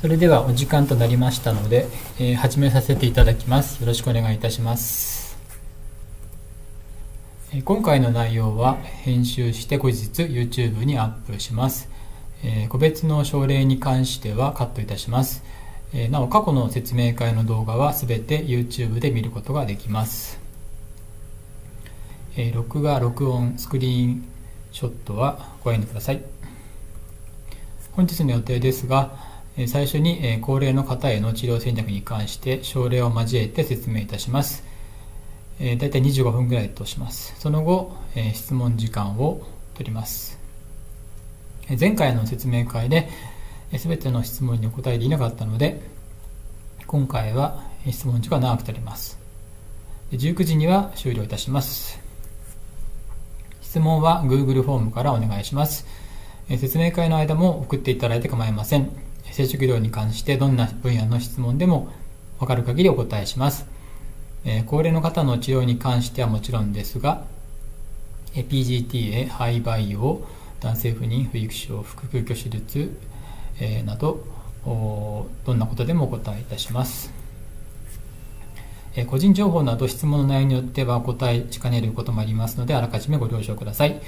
それではお時間となりましたので、えー始めさせていただきます。よろしくお願いいたします。えー今回の内容は編集して後日 YouTube にアップします。えー個別の症例に関してはカットいたします。えーなお過去の説明会の動画はすべて YouTube で見ることができます。えー録画、録音、スクリーンショットはご遠慮ください。本日の予定ですが、最初に高齢の方への治療戦略に関して症例を交えて説明いたします。えー、大体25分ぐらいとします。その後、質問時間を取ります。前回の説明会で、すべての質問にお答えできなかったので、今回は質問時間長く取ります。19時には終了いたします。質問は Google フォームからお願いします。説明会の間も送っていただいて構いません。生殖医療に関してどんな分野の質問でも分かる限りお答えします。え高齢の方の治療に関してはもちろんですが、PGTA、肺培養、男性不妊、不育症、腹腔鏡手術、えーなど、どんなことでもお答えいたします。え個人情報など質問の内容によってはお答えしかねることもありますので、あらかじめご了承ください。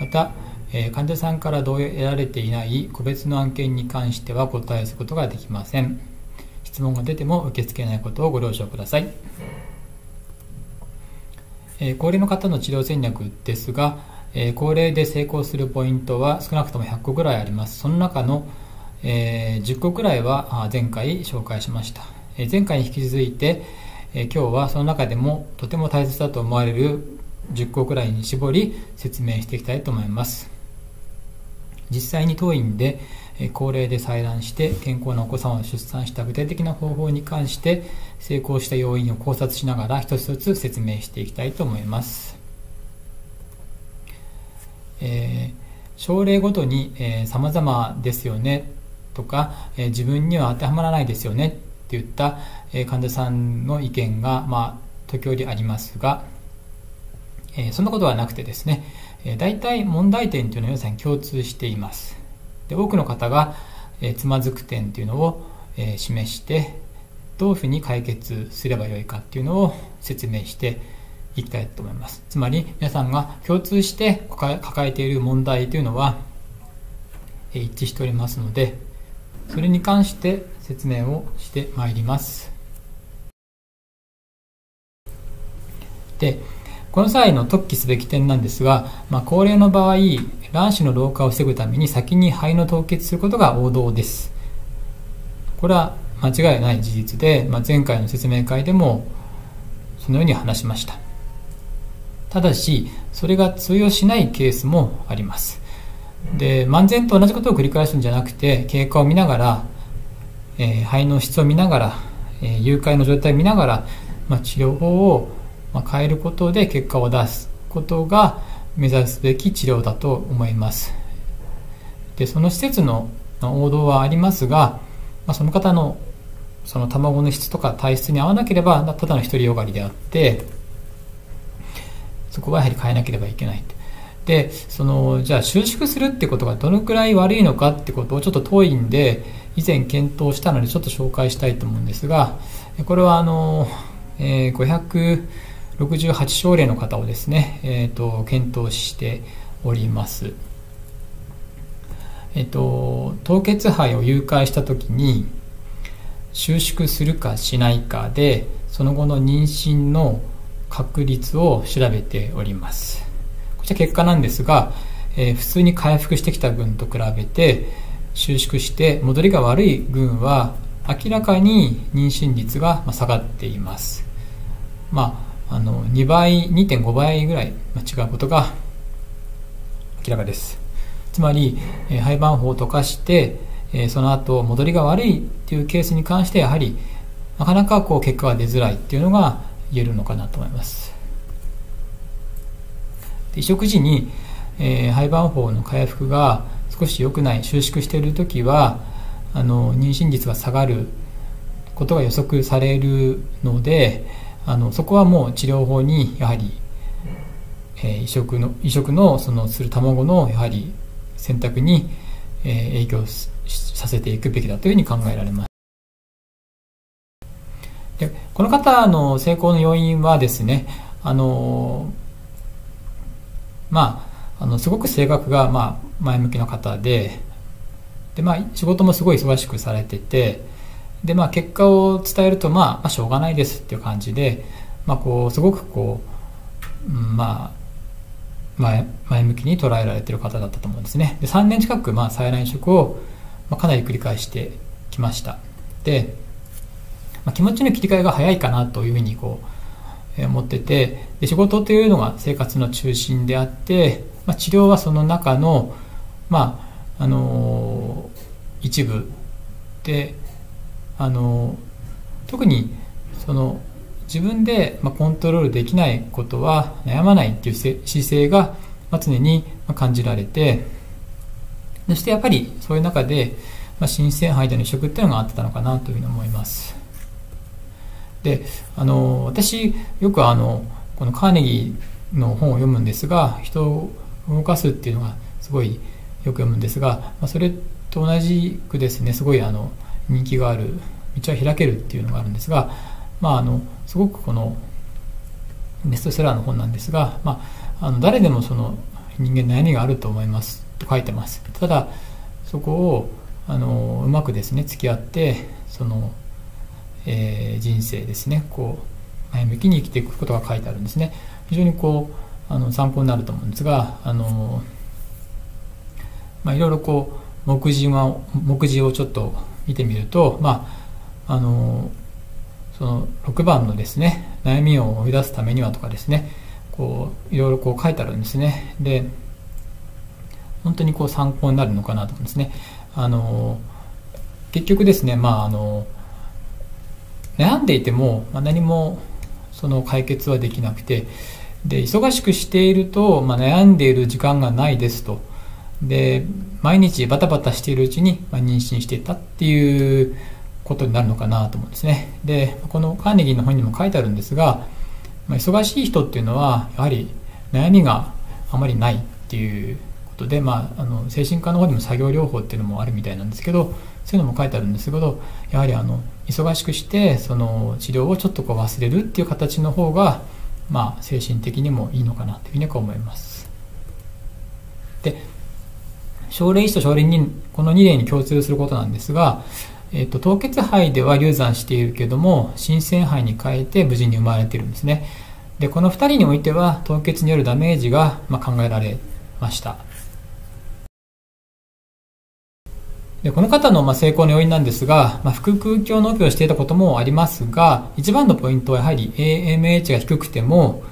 また、え患者さんから同意を得られていない個別の案件に関しては答えすることができません。質問が出ても受け付けないことをご了承ください。え高齢の方の治療戦略ですが、え高齢で成功するポイントは少なくとも100個ぐらいあります。その中の、え10個くらいは前回紹介しました。え前回に引き続いて、え今日はその中でもとても大切だと思われる10個くらいに絞り説明していきたいと思います。実際に当院で高齢で採卵して健康なお子さんを出産した具体的な方法に関して成功した要因を考察しながら一つ一つ説明していきたいと思います。えー症例ごとに、えー、様々ですよねとか、えー自分には当てはまらないですよねっていった、えー患者さんの意見が、まあ、時折ありますが、えーそんなことはなくてですね、え大体問題点というのは皆さん共通しています。で多くの方が、えつまずく点というのを、え示してどういうふうに解決すればよいかっていうのを説明していきたいと思います。つまり皆さんが共通して抱えている問題というのはえ一致しておりますのでそれに関して説明をしてまいります。でこの際の特記すべき点なんですが、まあ、高齢の場合卵子の老化を防ぐために先に肺の凍結することが王道です。これは間違いない事実で、まあ、前回の説明会でもそのように話しました。ただしそれが通用しないケースもあります。で漫然と同じことを繰り返すんじゃなくて経過を見ながら、えー肺の質を見ながら、えー誘拐の状態を見ながら、まあ、治療法を、まあ、変えることで結果を出すことが目指すべき治療だと思います。でその施設の王道はありますが、まあ、その方のその卵の質とか体質に合わなければただの独りよがりであってそこはやはり変えなければいけないでそのじゃあ収縮するってことがどのくらい悪いのかってことをちょっと当院で以前検討したのでちょっと紹介したいと思うんですがこれはあの、えー68症例の方をですね、えー、と検討しております。えっ、と凍結肺を誘拐した時に収縮するかしないかでその後の妊娠の確率を調べております。こちら結果なんですが、えー普通に回復してきた群と比べて収縮して戻りが悪い群は明らかに妊娠率が下がっています。まああの2倍2.5倍ぐらい違うことが明らかです。つまり、えー肺盤法を溶かして、えーその後戻りが悪いっていうケースに関してやはりなかなかこう結果が出づらいっていうのが言えるのかなと思います。移植時に、えー肺盤法の回復が少し良くない収縮している時はあの妊娠率が下がることが予測されるのであのそこはもう治療法にやはり、えー移植の移植のそのする卵のやはり選択に、えー影響させていくべきだというふうに考えられます。でこの方の成功の要因はですねあのまああのすごく性格が、まあ、前向きな方でで、まあ、仕事もすごい忙しくされててで、まあ、結果を伝えると、まあ、まあしょうがないですっていう感じで、まあ、こうすごくこう、うん、まあ前前向きに捉えられてる方だったと思うんですね。で3年近くまあ再来職を、まあ、かなり繰り返してきました。で、まあ、気持ちの切り替えが早いかなというふうにこう思っててで仕事というのが生活の中心であって、まあ、治療はその中のまああのー、一部であの、特にその自分でコントロールできないことは悩まないっていう姿勢が常に感じられてそしてやっぱりそういう中で新鮮杯での移植っていうのがあったのかなというふうに思います。であの私よくあのこのカーネギーの本を読むんですが人を動かすっていうのがすごいよく読むんですがそれと同じくですねすごいあの人気がある道は開けるっていうのがあるんですがまあ、あのすごくこのベストセラーの本なんですが、まあ、あの誰でもその人間悩みがあると思いますと書いてます。ただそこをあのうまくですね付き合ってその、えー、人生ですねこう前向きに生きていくことが書いてあるんですね。非常にこうあの参考になると思うんですがあの、まあ、いろいろこう目次は目次をちょっと見てみるとまああのその6番のですね悩みを追い出すためにはとかですねこういろいろこう書いてあるんですね。で本当にこう参考になるのかなと思うんですね。あの結局ですねまああの悩んでいても、ま、何もその解決はできなくてで忙しくしていると、まあ、悩んでいる時間がないですと。で毎日バタバタしているうちに、ま、妊娠していたっていうことになるのかなと思うんですねでこのカーネギーの本にも書いてあるんですが、ま、忙しい人っていうのはやはり悩みがあまりないっていうことで、まあ、あの精神科の方でも作業療法っていうのもあるみたいなんですけどそういうのも書いてあるんですけどやはりあの忙しくしてその治療をちょっとこう忘れるっていう形の方が、まあ、精神的にもいいのかなというふうに思います。で症例1と症例2この2例に共通することなんですがえっと、凍結肺では流産しているけども新鮮肺に変えて無事に生まれているんですね。でこの2人においては凍結によるダメージが、まあ、考えられました。でこの方のま成功の要因なんですが、まあ、腹腔鏡のオペをしていたこともありますが一番のポイントはやはり AMH が低くても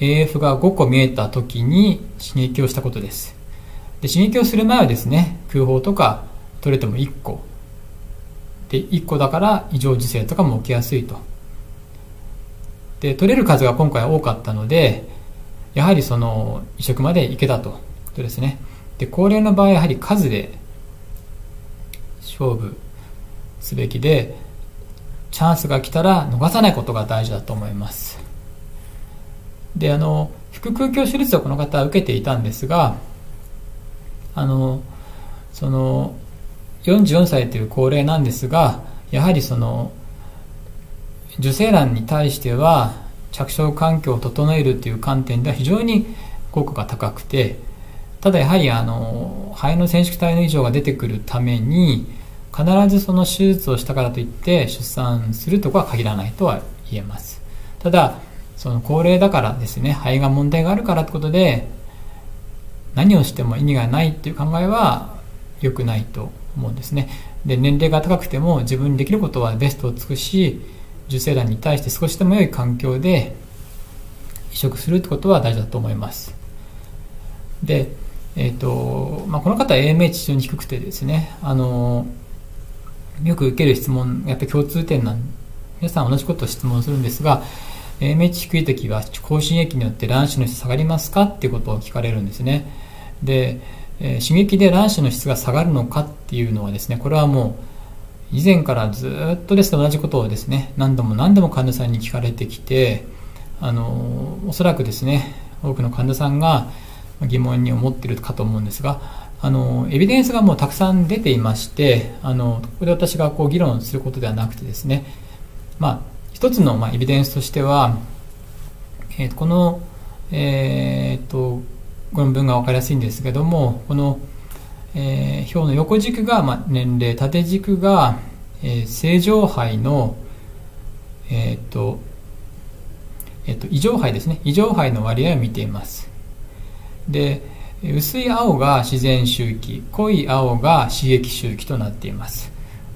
AF が5個見えた時に刺激をしたことです。で刺激をする前はですね空砲とか取れても1個。で1個だから異常受精とかも起きやすいと。で取れる数が今回多かったのでやはりその移植までいけたと。とですね。で高齢の場合やはり数で勝負すべきでチャンスが来たら逃さないことが大事だと思います。であの腹腔鏡手術をこの方は受けていたんですがあのその44歳という高齢なんですがやはりその受精卵に対しては着床環境を整えるという観点では非常に効果が高くてただやはりあの肺の染色体の異常が出てくるために必ずその手術をしたからといって出産するとかは限らないとは言えます。ただその高齢だからですね肺が問題があるからってことで何をしても意味がないっていう考えは良くないと思うんですね。で年齢が高くても自分にできることはベストを尽くし受精卵に対して少しでも良い環境で移植するってことは大事だと思います。で、えーとまあ、この方は AMH 非常に低くてですねあのよく受ける質問やっぱり共通点なん皆さん同じことを質問するんですが AMH 低い時は更新液によって卵子の質下がりますかっていうことを聞かれるんですね。でえ刺激で卵子の質が下がるのかっていうのはですねこれはもう以前からずっとですね同じことをですね何度も何度も患者さんに聞かれてきてあのおそらくですね多くの患者さんが疑問に思っているかと思うんですがあのエビデンスがもうたくさん出ていましてあのここで私がこう議論することではなくてですね、まあ、一つのまあエビデンスとしては、えー、この、えー、っと論文が分かりやすいんですけどもこの、えー、表の横軸がまあ年齢縦軸が、えー、正常肺のえー、っとえっと、異常肺ですね。異常肺の割合を見ています。で薄い青が自然周期濃い青が刺激周期となっています。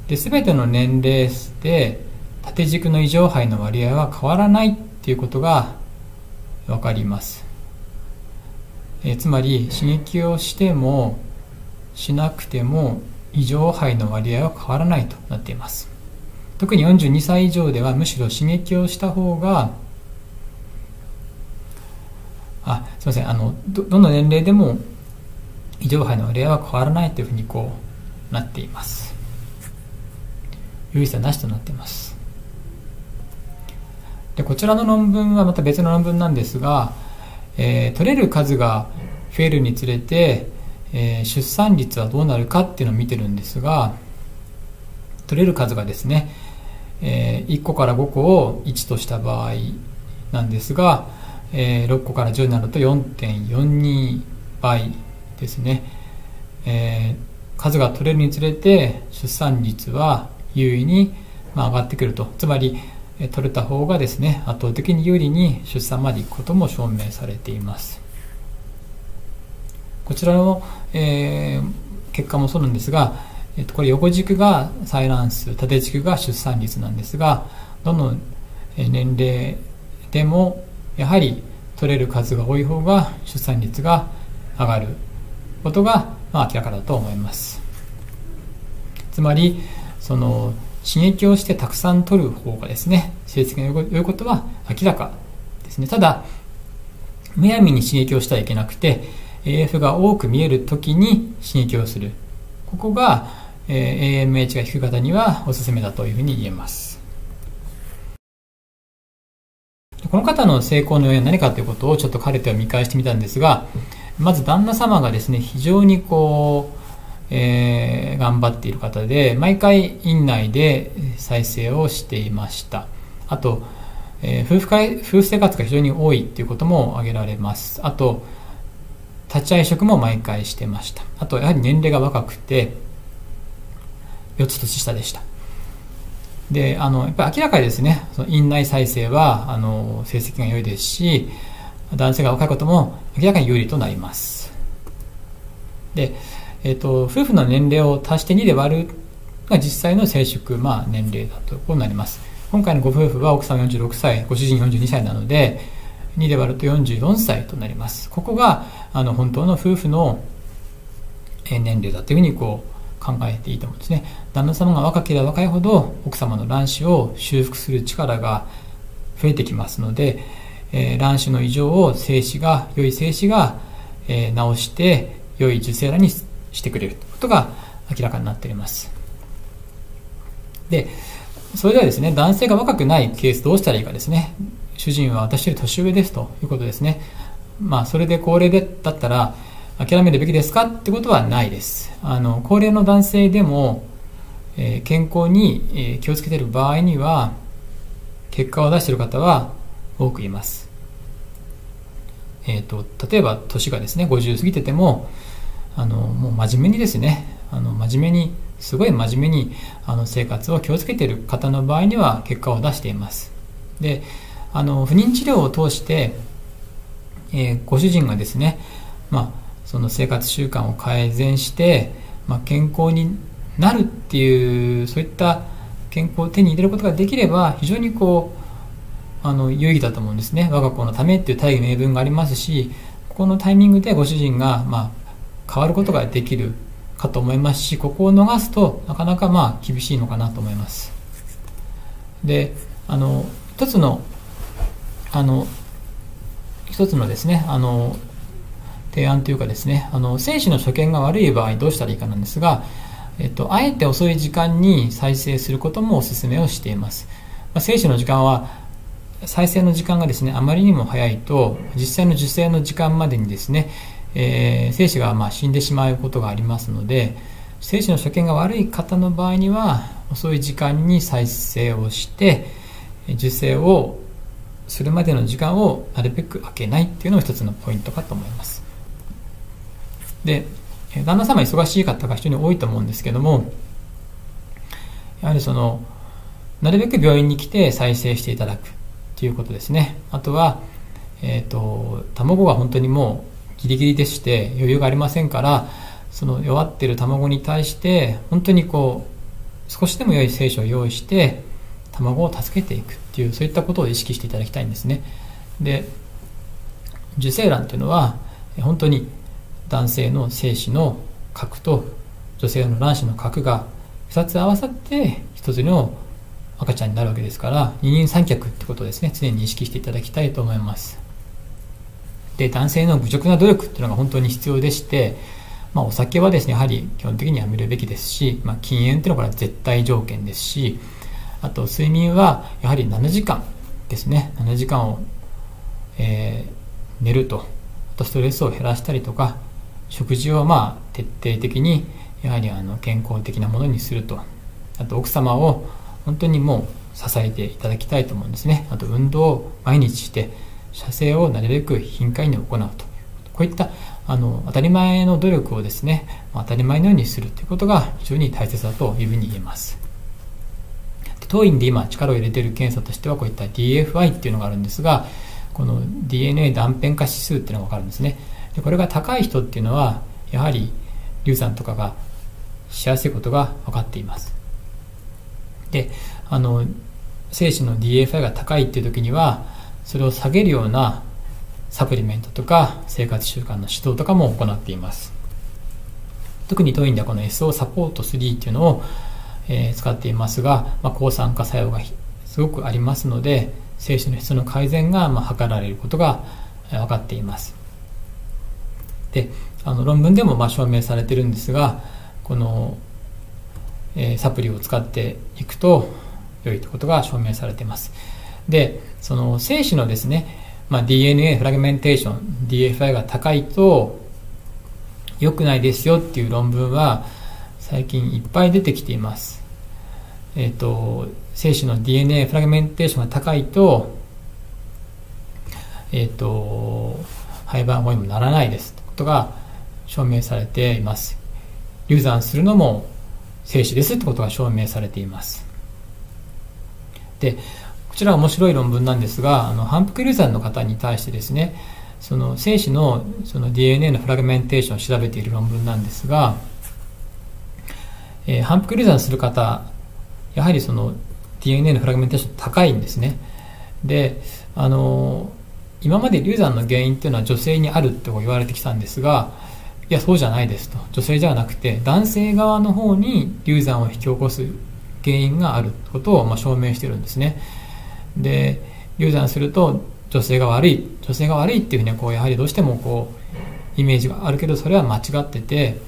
で全ての年齢で縦軸の異常肺の割合は変わらないっていうことが分かります。えつまり刺激をしてもしなくても異常肺の割合は変わらないとなっています。特に42歳以上ではむしろ刺激をした方があすみません。あのどどの年齢でも異常肺の割合は変わらないというふうにこうなっています。有意差なしとなっています。でこちらの論文はまた別の論文なんですが、えー、取れる数が増えるにつれて、えー、出産率はどうなるかっていうのを見てるんですが取れる数がですね、えー、1個から5個を1とした場合なんですがえー、6個から10になると4.42倍ですね、え、数が取れるにつれて出産率は優位に、ま、上がってくると。つまり、取れた方がですね圧倒的に有利に出産までいくことも証明されています。こちらの、えー、結果もそうなんですが、えー、とこれ横軸が採卵数縦軸が出産率なんですがどの年齢でもやはり取れる数が多い方が出産率が上がることが、ま、明らかだと思います。つまりその刺激をしてたくさん取る方がですね成績が良いことは明らかですね。ただむやみに刺激をしてはいけなくて AF が多く見える時に刺激をする。ここが、えー、AMH が低い方にはおすすめだというふうに言えます。この方の成功の要因は何かということをちょっと彼とは見返してみたんですが、まず旦那様がですね、非常にこう、えー、頑張っている方で、毎回院内で再生をしていました。あと、えー、夫婦会夫婦生活が非常に多いということも挙げられます。あと、立ち会い食も毎回してました。あと、やはり年齢が若くて、4つ年下でした。であのやっぱり明らかにですねその院内再生はあの成績が良いですし男性が若いことも明らかに有利となりますで、えーと、夫婦の年齢を足して2で割るが実際の生殖、まあ、年齢だとこうなります。今回のご夫婦は奥さん46歳ご主人42歳なので2で割ると44歳となります。ここがあの本当の夫婦の年齢だというふうにこう考えていいと思うんですね。旦那様が若ければ若いほど奥様の卵子を修復する力が増えてきますので、えー、卵子の異常を精子が良い精子が、えー、治して良い受精卵にしてくれることが明らかになっておりますでそれではですね男性が若くないケースどうしたらいいかですね主人は私より年上ですということですねまあそれで高齢でだったら諦めるべきですかってことはないです。あの高齢の男性でも、えー、健康に、えー、気をつけている場合には結果を出している方は多くいます。えーと、例えば年がですね50過ぎててもあのもう真面目にですねあの真面目にすごい真面目にあの生活を気をつけている方の場合には結果を出しています。であの不妊治療を通して、えー、ご主人がですね、まあ、その生活習慣を改善して、まあ、健康になるっていうそういった健康を手に入れることができれば非常にこうあの有意義だと思うんですね。我が子のためっていう大義名分がありますしここのタイミングでご主人が、まあ、変わることができるかと思いますしここを逃すとなかなかまあ厳しいのかなと思います。であの一つのあの一つのですねあの提案というかですねあの精子の所見が悪い場合どうしたらいいかなんですが、えっと、あえて遅い時間に再生することもお勧めをしています、まあ、精子の時間は再生の時間がですねあまりにも早いと実際の受精の時間までにですね、えー、精子がまあ死んでしまうことがありますので精子の所見が悪い方の場合には遅い時間に再生をして受精をするまでの時間をなるべく空けないっていうのも一つのポイントかと思います。で旦那様忙しい方が非常に多いと思うんですけどもやはりそのなるべく病院に来て再生していただくということですね。あとは、えーと、卵が本当にもうギリギリでして余裕がありませんからその弱ってる卵に対して本当にこう少しでも良い精子を用意して卵を助けていくっていうそういったことを意識していただきたいんですね。で受精卵というのは本当に男性の精子の核と女性の卵子の核が2つ合わさって1つの赤ちゃんになるわけですから二人三脚ってことをですね。常に意識していただきたいと思います。で男性の愚直な努力っていうのが本当に必要でして、まあ、お酒はですねやはり基本的にやめるべきですし、まあ、禁煙っていうのは絶対条件ですしあと睡眠はやはり7時間ですね。7時間を、えー、寝ると。あとストレスを減らしたりとか食事をまあ徹底的にやはりあの健康的なものにすると。あと奥様を本当にもう支えていただきたいと思うんですね。あと運動を毎日して射精をなるべく頻回に行うと。こういったあの当たり前の努力をですね当たり前のようにするということが非常に大切だというふうに言えます。当院で今力を入れている検査としてはこういった DFI っていうのがあるんですがこの DNA 断片化指数っていうのが分かるんですね。でこれが高い人っていうのはやはり流産とかがしやすいことが分かっています。であの精子の DFI が高いっていう時にはそれを下げるようなサプリメントとか生活習慣の指導とかも行っています。特に当院ではこの SO サポート3っていうのを、えー、使っていますが、まあ、抗酸化作用がすごくありますので精子の質の改善がまあ図られることが分かっています。であの論文でもまあ証明されてるんですがこのえサプリを使っていくと良いということが証明されています。でその精子のですね、まあ、DNA フラグメンテーション DFI が高いと良くないですよっていう論文は最近いっぱい出てきています。えっ、ー、と精子の DNA フラグメンテーションが高いとえっ、ー、と廃盤後にもならないですということが証明されています。流産するのも精子ですってことが証明されています。でこちらは面白い論文なんですがあの反復流産の方に対してですねその精子のその DNA のフラグメンテーションを調べている論文なんですが、えー、反復流産する方やはりその DNA のフラグメンテーション高いんですね。であの今まで流産の原因っていうのは女性にあるって言われてきたんですがいやそうじゃないですと。女性じゃなくて男性側の方に流産を引き起こす原因があることをま証明してるんですね。で流産すると女性が悪い女性が悪いっていうふうにはこうやはりどうしてもこうイメージがあるけどそれは間違ってて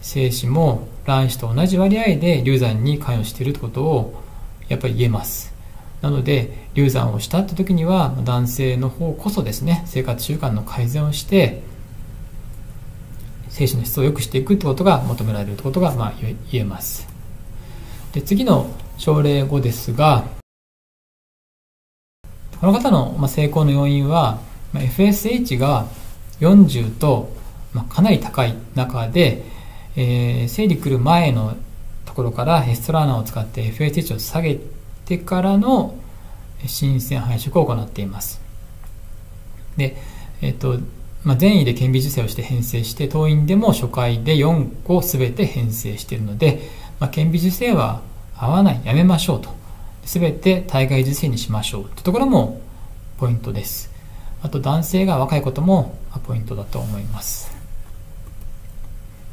精子も卵子と同じ割合で流産に関与しているってことをやっぱり言えますなので流産をしたって時には男性の方こそですね生活習慣の改善をして精子の質を良くしていくってことが求められるってことがまあ言えます。で次の症例5ですがこの方の成功の要因は FSH が40とかなり高い中で、えー、生理来る前のところからヘストラーナを使って FSH を下げてからの新鮮配色を行っています。で、えっ、とまあ、善意で顕微授精をして編成して当院でも初回で4個全て編成しているので、まあ、顕微授精は合わないやめましょうと全て体外受精にしましょうというところもポイントです。あと男性が若いこともポイントだと思います。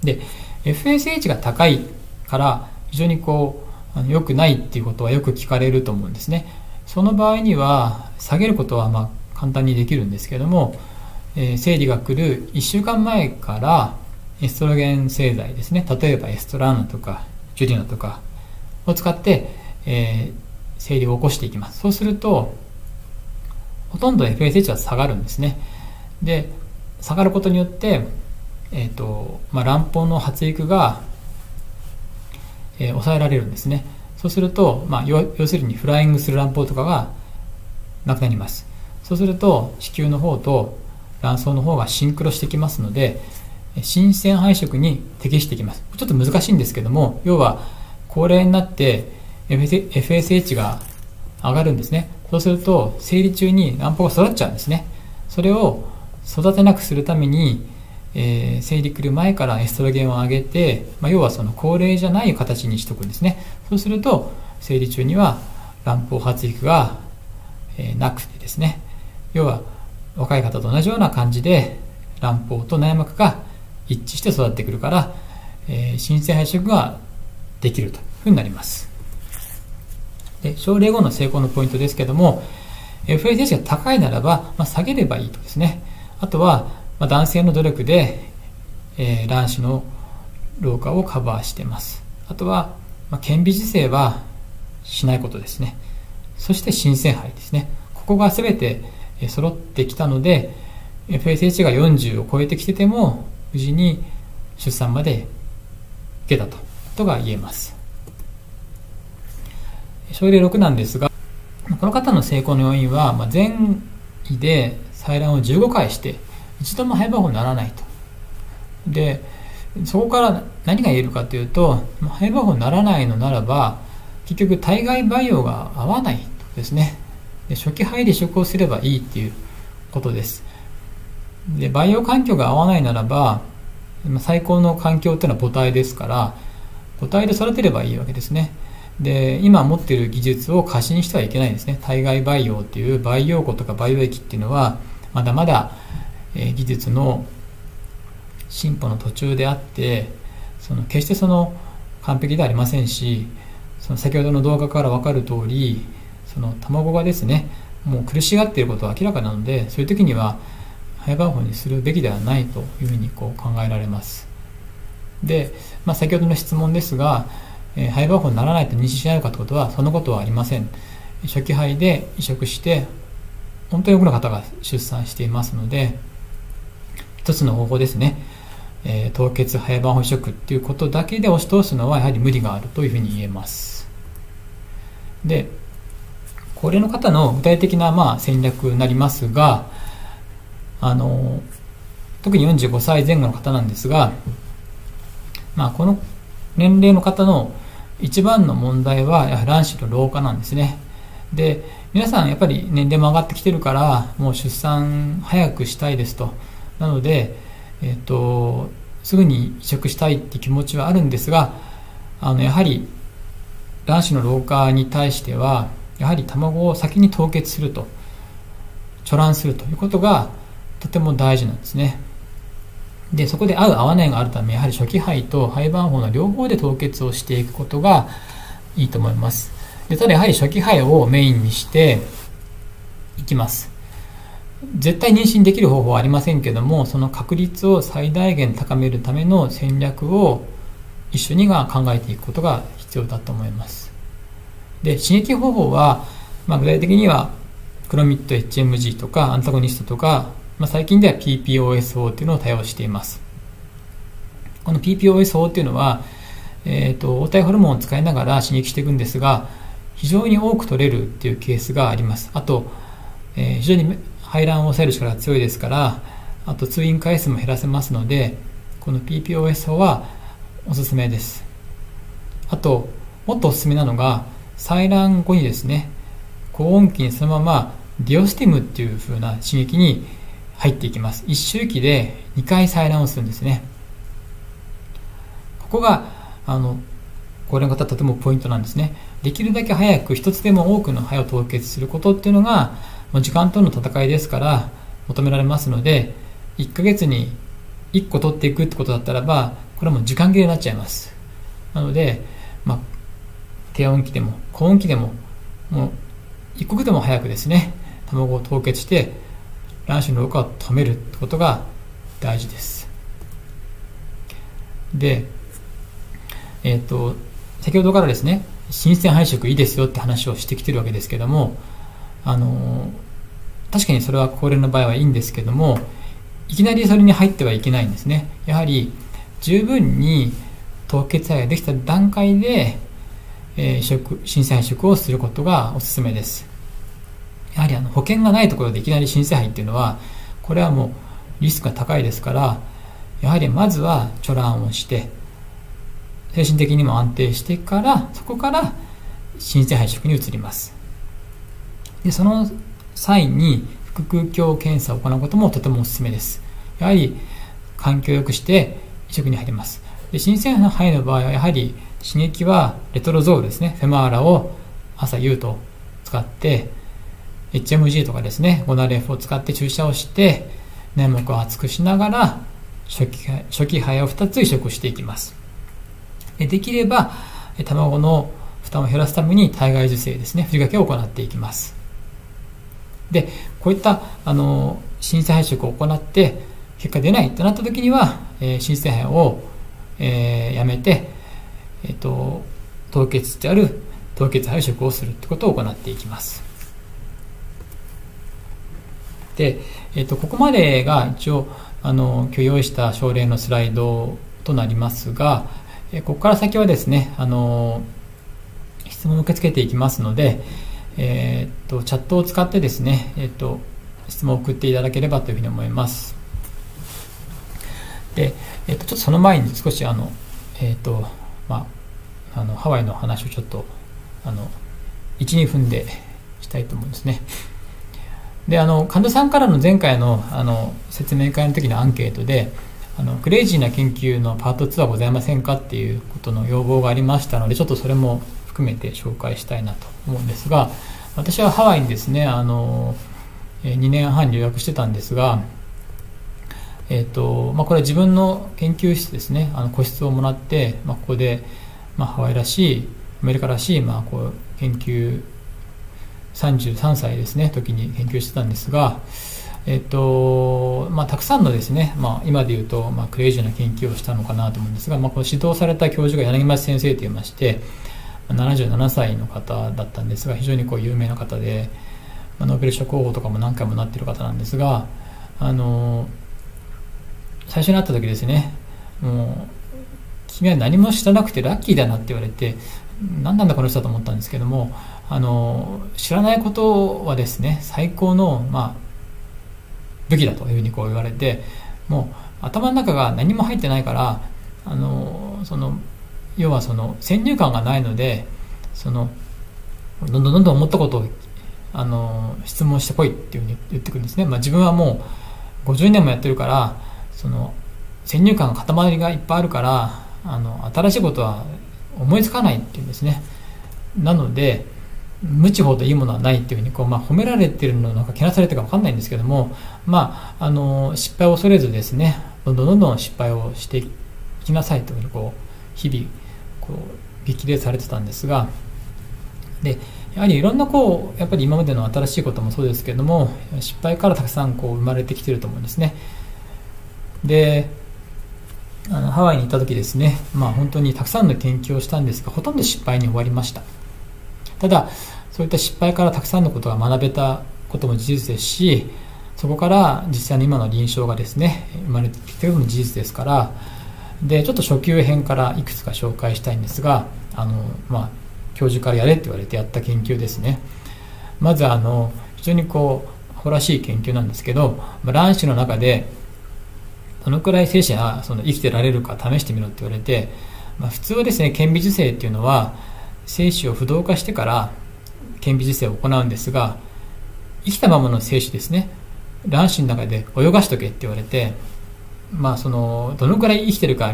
で FSH が高いから非常にこう良くないっていうことはよく聞かれると思うんですね。その場合には下げることはまあ簡単にできるんですけどもえー、生理が来る1週間前からエストロゲン製剤ですね。例えばエストラーナとかジュリナとかを使って、えー、生理を起こしていきます。そうするとほとんど FSH は下がるんですね。で下がることによってえーとまあ、卵胞の発育が、えー、抑えられるんですね。そうすると、まあ、要するにフライングする卵胞とかがなくなります。そうすると子宮の方と卵巣の方がシンクロしてきますので新鮮配色に適してきます。ちょっと難しいんですけども要は高齢になって FSH が上がるんですね。そうすると生理中に卵胞が育っちゃうんですね。それを育てなくするために、えー、生理来る前からエストロゲンを上げて、まあ、要はその高齢じゃない形にしとくんですね。そうすると生理中には卵胞発育が、えー、なくてですね。要は若い方と同じような感じで卵胞と内膜が一致して育ってくるから、えー、新生配色ができるというふうになります。で症例後の成功のポイントですけども FSH が高いならば、まあ、下げればいいとですね。あとは、まあ、男性の努力で、えー、卵子の老化をカバーしてます。あとは、まあ、顕微授精はしないことですね。そして新鮮肺ですね。ここが全て揃ってきたので FSH が40を超えてきてても無事に出産までいけたととが言えます。症例6なんですがこの方の成功の要因は、まあ、前位で採卵を15回して一度も肺胞法にならないと。でそこから何が言えるかというと肺胞法にならないのならば結局体外培養が合わないとですね。で初期肺離植をすればいいっていうことです。で培養環境が合わないならば最高の環境っていうのは母体ですから母体で育てればいいわけですね。で今持っている技術を過信してはいけないんですね。体外培養っていう培養庫とか培養液っていうのはまだまだ、え技術の進歩の途中であってその決してその完璧ではありませんしその先ほどの動画から分かる通りその卵がですねもう苦しがっていることは明らかなのでそういう時には早番法にするべきではないというふうにこう考えられます。で、まあ、先ほどの質問ですが、えー、肺胞法にならないと認識しないかということはそのことはありません。初期肺で移植して本当に多くの方が出産していますので一つの方法ですね、えー、凍結肺盤保移植っていうことだけで押し通すのはやはり無理があるというふうに言えます。で高齢の方の具体的なまあ戦略になりますがあの特に45歳前後の方なんですが、まあ、この年齢の方の一番の問題はやはり卵子の老化なんですね。で皆さんやっぱり年齢も上がってきてるからもう出産早くしたいですと。なので、えーと、すぐに移植したいって気持ちはあるんですがあのやはり卵子の老化に対してはやはり卵を先に凍結すると貯卵するということがとても大事なんですね。でそこで合う合わないがあるためやはり初期肺と肺盤法の両方で凍結をしていくことがいいと思います。でただやはり初期肺をメインにしていきます。絶対妊娠できる方法はありませんけどもその確率を最大限高めるための戦略を一緒にが考えていくことが必要だと思います。で刺激方法は、まあ、具体的にはクロミット HMG とかアンタゴニストとか、まあ、最近では PPOS 法っていうのを多用しています。この PPOS 法っていうのは、えーと、と黄体ホルモンを使いながら刺激していくんですが非常に多く取れるっていうケースがあります。あと、えー、非常に排卵を抑える力が強いですからあと通院回数も減らせますのでこの PPOS 法はおすすめです。あともっとおすすめなのが採卵後にですね高温期にそのままディオスティムっていう風な刺激に入っていきます。一周期で2回採卵をするんですね。ここがあの高齢の方とてもポイントなんですね。できるだけ早く一つでも多くの肺を凍結することっていうのが時間との戦いですから求められますので1ヶ月に1個取っていくってことだったらばこれはもう時間切れになっちゃいます。なので、まあ、低温期でも高温期でももう一刻でも早くですね卵を凍結して卵子の老化を止めるってことが大事です。でえっ、ー、と先ほどからですね新鮮配色いいですよって話をしてきてるわけですけどもあの確かにそれは高齢の場合はいいんですけどもいきなりそれに入ってはいけないんですね。やはり十分に凍結肺ができた段階で、えー、移植新生肺移植をすることがおすすめです。やはりあの保険がないところでいきなり新生肺っていうのはこれはもうリスクが高いですからやはりまずは貯卵をして精神的にも安定してからそこから新生肺移植に移ります。でその際に腹腔鏡検査を行うこともとてもおすすめです。やはり環境を良くして移植に入ります。で新鮮な肺の場合はやはり刺激はレトロゾールですね。フェマーラを朝夕と使って HMG とかですねゴナレフを使って注射をして粘膜を厚くしながら初期初期肺を2つ移植していきます。できれば卵の負担を減らすために体外受精ですね振りかけを行っていきます。でこういったあの新生肺移植を行って結果出ないとなった時には、えー、新生肺を、えー、やめて、えーと、凍結してある凍結肺移植をするということを行っていきます。で、えーと、ここまでが一応あの今日用意した症例のスライドとなりますが、えー、ここから先はですねあの質問を受け付けていきますので、えーと、チャットを使ってですね、えーと、質問を送っていただければというふうに思います。で、えーと、ちょっとその前に少しあの、えーとまあ、あのハワイの話をちょっとあの12分でしたいと思うんですね。であの神田さんからの前回のあの説明会の時のアンケートであのクレイジーな研究のパート2はございませんかっていうことの要望がありましたのでちょっとそれも含めて紹介したいなと思うんですが私はハワイにですねあの2年半留学してたんですが、えーとまあ、これは自分の研究室ですねあの個室をもらって、まあ、ここで、まあ、ハワイらしいアメリカらしい、まあ、こう研究33歳ですね時に研究してたんですが、えーとまあ、たくさんのですね、まあ、今で言うと、まあ、クレイジーな研究をしたのかなと思うんですが、まあ、この指導された教授が柳町先生といいまして77歳の方だったんですが非常にこう有名な方でノーベル賞候補とかも何回もなってる方なんですがあの最初に会った時ですねもう君は何も知らなくてラッキーだなって言われて何なんだこの人だと思ったんですけどもあの知らないことはですね最高の、まあ、武器だというふうにこう言われてもう頭の中が何も入ってないからあのその要はその先入観がないのでそのどんどんどんどん思ったことをあの質問してこいっていうふうに言ってくるんですね、まあ、自分はもう50年もやってるからその先入観の塊がいっぱいあるからあの新しいことは思いつかないっていうんですね。なので無知ほどいいものはないっていうふうにこう、まあ、褒められてるのなんかけなされてるか分かんないんですけども、まあ、あの失敗を恐れずですねどんどんどんどん失敗をしていきなさいというふうにこう日々こう激励されてたんですがでやはりいろんなこうやっぱり今までの新しいこともそうですけども失敗からたくさんこう生まれてきてると思うんですね。であのハワイに行った時ですねまあ本当にたくさんの研究をしたんですがほとんど失敗に終わりました。ただそういった失敗からたくさんのことが学べたことも事実ですしそこから実際に今の臨床がですね生まれてきているのも事実ですからでちょっと初級編からいくつか紹介したいんですがあの、まあ、教授からやれって言われてやった研究ですね。まずあの非常にこうアホらしい研究なんですけどまあ卵子の中でどのくらい精子がその生きてられるか試してみろって言われて、まあ、普通はですね顕微授精っていうのは精子を不動化してから顕微授精を行うんですが生きたままの精子ですね。卵子の中で泳がしとけって言われてまあ、そのどのくらい生きてるか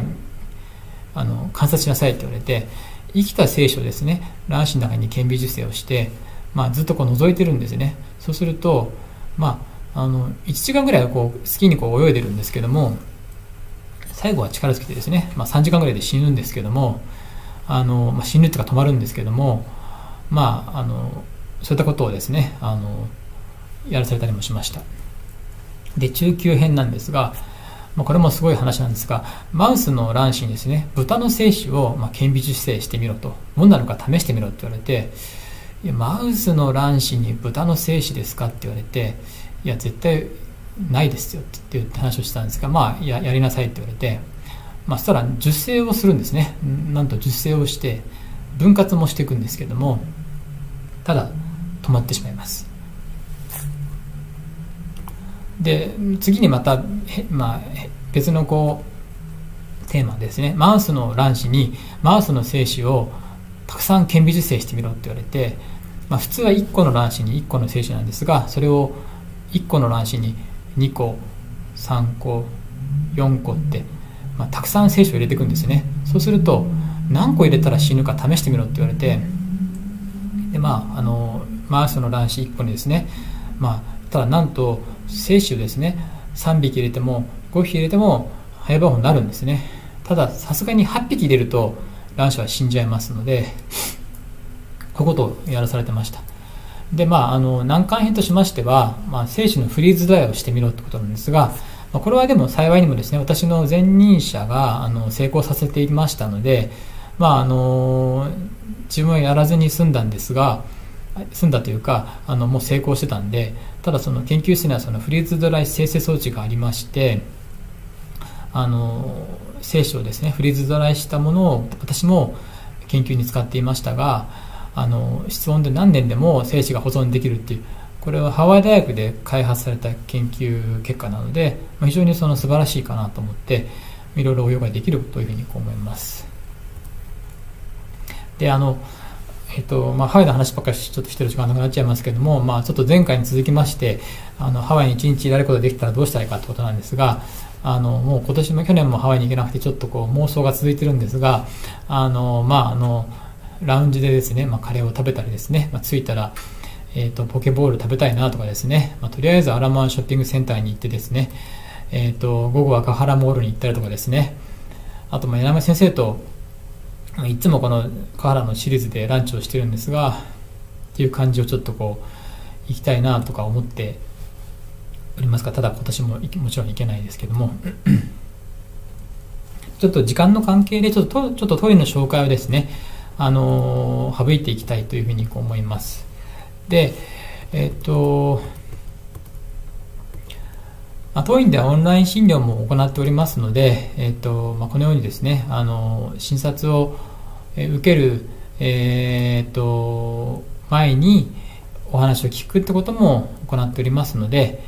あの観察しなさいって言われて生きた精子をですね。卵子の中に顕微授精をして、まあ、ずっとこう覗いてるんですね。そうすると、まあ、あの1時間ぐらいはこう好きにこう泳いでるんですけども最後は力尽きてですね、まあ、3時間ぐらいで死ぬんですけどもあの、まあ、死ぬっていうか止まるんですけどもまああのそういったことをですねあのやらされたりもしました。で中級編なんですがまあ、これもすごい話なんですが、マウスの卵子にですね、豚の精子をまあ顕微授精してみろと、どんなのか試してみろって言われて、いやマウスの卵子に豚の精子ですかって言われて、いや、絶対ないですよって言って話をしたんですが、まあ、ややりなさいって言われて、まあ、そしたら受精をするんですね。なんと受精をして分割もしていくんですけどもただ止まってしまいます。で次にまた、まあ、別のこうテーマですね。マウスの卵子にマウスの精子をたくさん顕微授精してみろって言われて、まあ、普通は1個の卵子に1個の精子なんですがそれを1個の卵子に2個3個4個って、まあ、たくさん精子を入れていくんですね。そうすると何個入れたら死ぬか試してみろって言われてでまああのマウスの卵子1個にですね。まあただなんと精子をですね3匹入れても5匹入れても早番法になるんですね。たださすがに8匹入れると卵子は死んじゃいますのでこういうことをやらされてました。でまあ、あの難関編としましては、まあ、精子のフリーズドライをしてみろってことなんですが、ま、これはでも幸いにもですね私の前任者があの成功させていましたので、まあ、あの自分はやらずに済んだんですが済んだというかあのもう成功してたんでただその研究室にはそのフリーズドライ生成装置がありましてあの精子をですねフリーズドライしたものを私も研究に使っていましたがあの室温で何年でも精子が保存できるっていうこれはハワイ大学で開発された研究結果なので、非常にその素晴らしいかなと思っていろいろ応用ができるというふうに思います。であのえっとまあ、ハワイの話ばっかりちょっとしてる時間なくなっちゃいますけども、まあ、ちょっと前回に続きましてあのハワイに一日いられることができたらどうしたらいいかってことなんですがあのもう今年も去年もハワイに行けなくてちょっとこう妄想が続いてるんですがあのまああのラウンジでですね、まあ、カレーを食べたりですね、まあ、着いたら、えーと、ポケボール食べたいなとかですね、まあ、とりあえずアラマンショッピングセンターに行ってですね、えーと、午後はカハラモールに行ったりとかですねあとまあ柳先生といつもこのカハラのシリーズでランチをしてるんですがっていう感じをちょっとこう行きたいなとか思っておりますがただ今年ももちろん行けないですけども ちょっと時間の関係でちょっとちょっとトイレの紹介をですねあの省いていきたいというふうに思います。で、えっ、と、まあ、当院ではオンライン診療も行っておりますので、えっ、とまあ、このようにですね、あの診察を受ける、えっ、と前にお話を聞くってことも行っておりますので、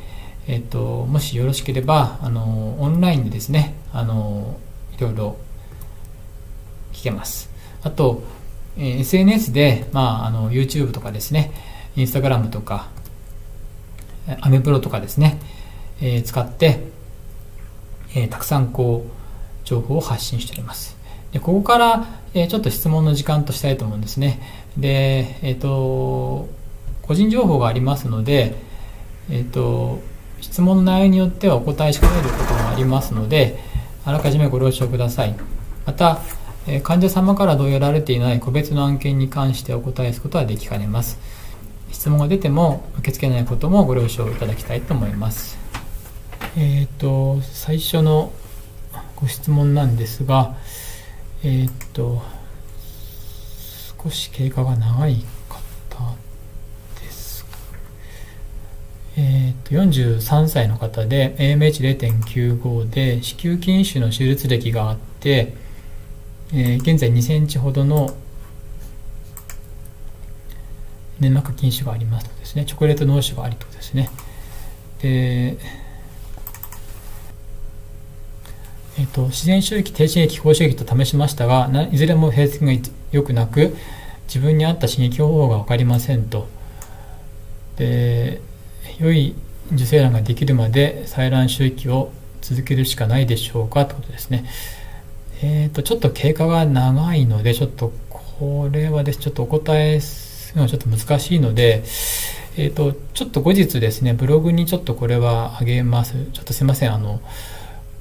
えっと、もしよろしければあのオンラインでですねあのいろいろ聞けます。あとえ SNS で、まあ、あの YouTube とかですね、Instagram とか、アメブロとかですね、えー、使って、えー、たくさんこう、情報を発信しております。でここから、えー、ちょっと質問の時間としたいと思うんですね。で、えっ、と、個人情報がありますので、えっ、と、質問の内容によってはお答えしかねることもありますので、あらかじめご了承ください。また、患者様から同意られていない個別の案件に関してお答えすることはできかねます質問が出ても受け付けないこともご了承いただきたいと思いますえっ、ー、と最初のご質問なんですがえっ、ー、と少し経過が長い方ですえっ、ー、と43歳の方で AMH0.95 で子宮筋腫の手術歴があってえー、現在2センチほどの粘膜筋腫がありますとですね、チョコレート脳腫がありとですね、で、えっ、と、自然周期、低刺激、高刺激と試しましたが、いずれも成績が良くなく、自分に合った刺激方法が分かりませんと。で、良い受精卵ができるまで採卵周期を続けるしかないでしょうかということですね。えっ、ー、と、ちょっと経過が長いので、ちょっとこれはです、ちょっとお答えするのはちょっと難しいので、えっ、ー、と、ちょっと後日ですね、ブログにちょっとこれはあげます。ちょっとすいません、あの、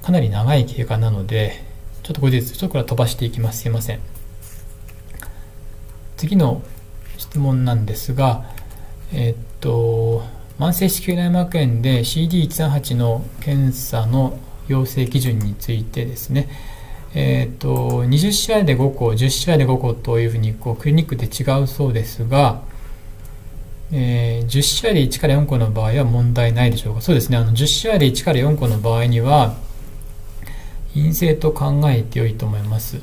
かなり長い経過なので、ちょっと後日、ちょっとこれは飛ばしていきます。すいません。次の質問なんですが、えっ、と、慢性子宮内膜炎で CD138 の検査の陽性基準についてですね、えーと、20試合で5個10試合で5個というふうにこうクリニックで違うそうですが、えー、10試合で1から4個の場合は問題ないでしょうかそうですねあの10試合で1から4個の場合には陰性と考えて良いと思います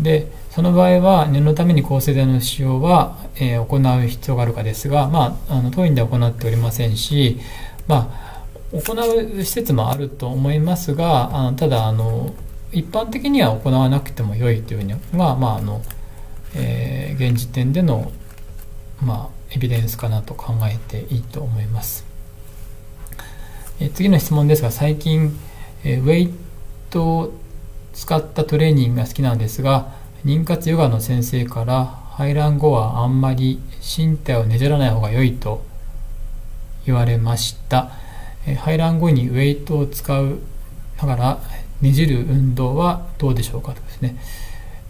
でその場合は念のために抗生剤の使用は、えー、行う必要があるかですが、まあ、あの当院では行っておりませんし、まあ、行う施設もあると思いますがあのただあの一般的には行わなくても良いというのが、まああのえー、現時点での、まあ、エビデンスかなと考えていいと思います。え次の質問ですが最近、えウェイトを使ったトレーニングが好きなんですが妊活ヨガの先生から排卵後はあんまり身体をねじらない方が良いと言われました。排卵後にウェイトを使うだからねじる運動はどうでしょうかとですね。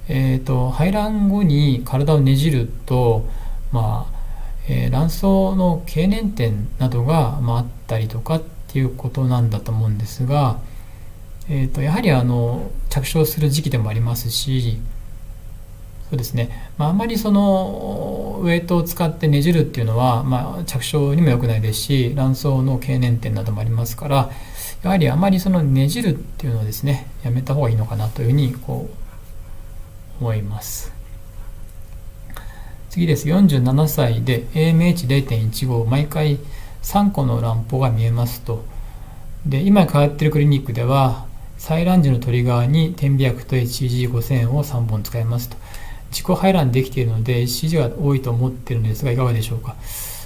えーと、排卵後に体をねじると、まあえー、卵巣の経年点などが、まあ、あったりとかっていうことなんだと思うんですが、えーと、やはりあの着床する時期でもありますしそうですね、まあ、あまりそのウェイトを使ってねじるっていうのは、まあ、着床にも良くないですし卵巣の経年点などもありますからやはりあまりそのねじるっていうのはですねやめた方がいいのかなというふうにこう思います。次です。47歳で AMH0.15 毎回3個の乱歩が見えますと。で今通ってるクリニックでは採卵時のトリガーに点鼻薬と HCG5000 を3本使いますと自己排卵できているので HCG が多いと思っているんですがいかがでしょうか？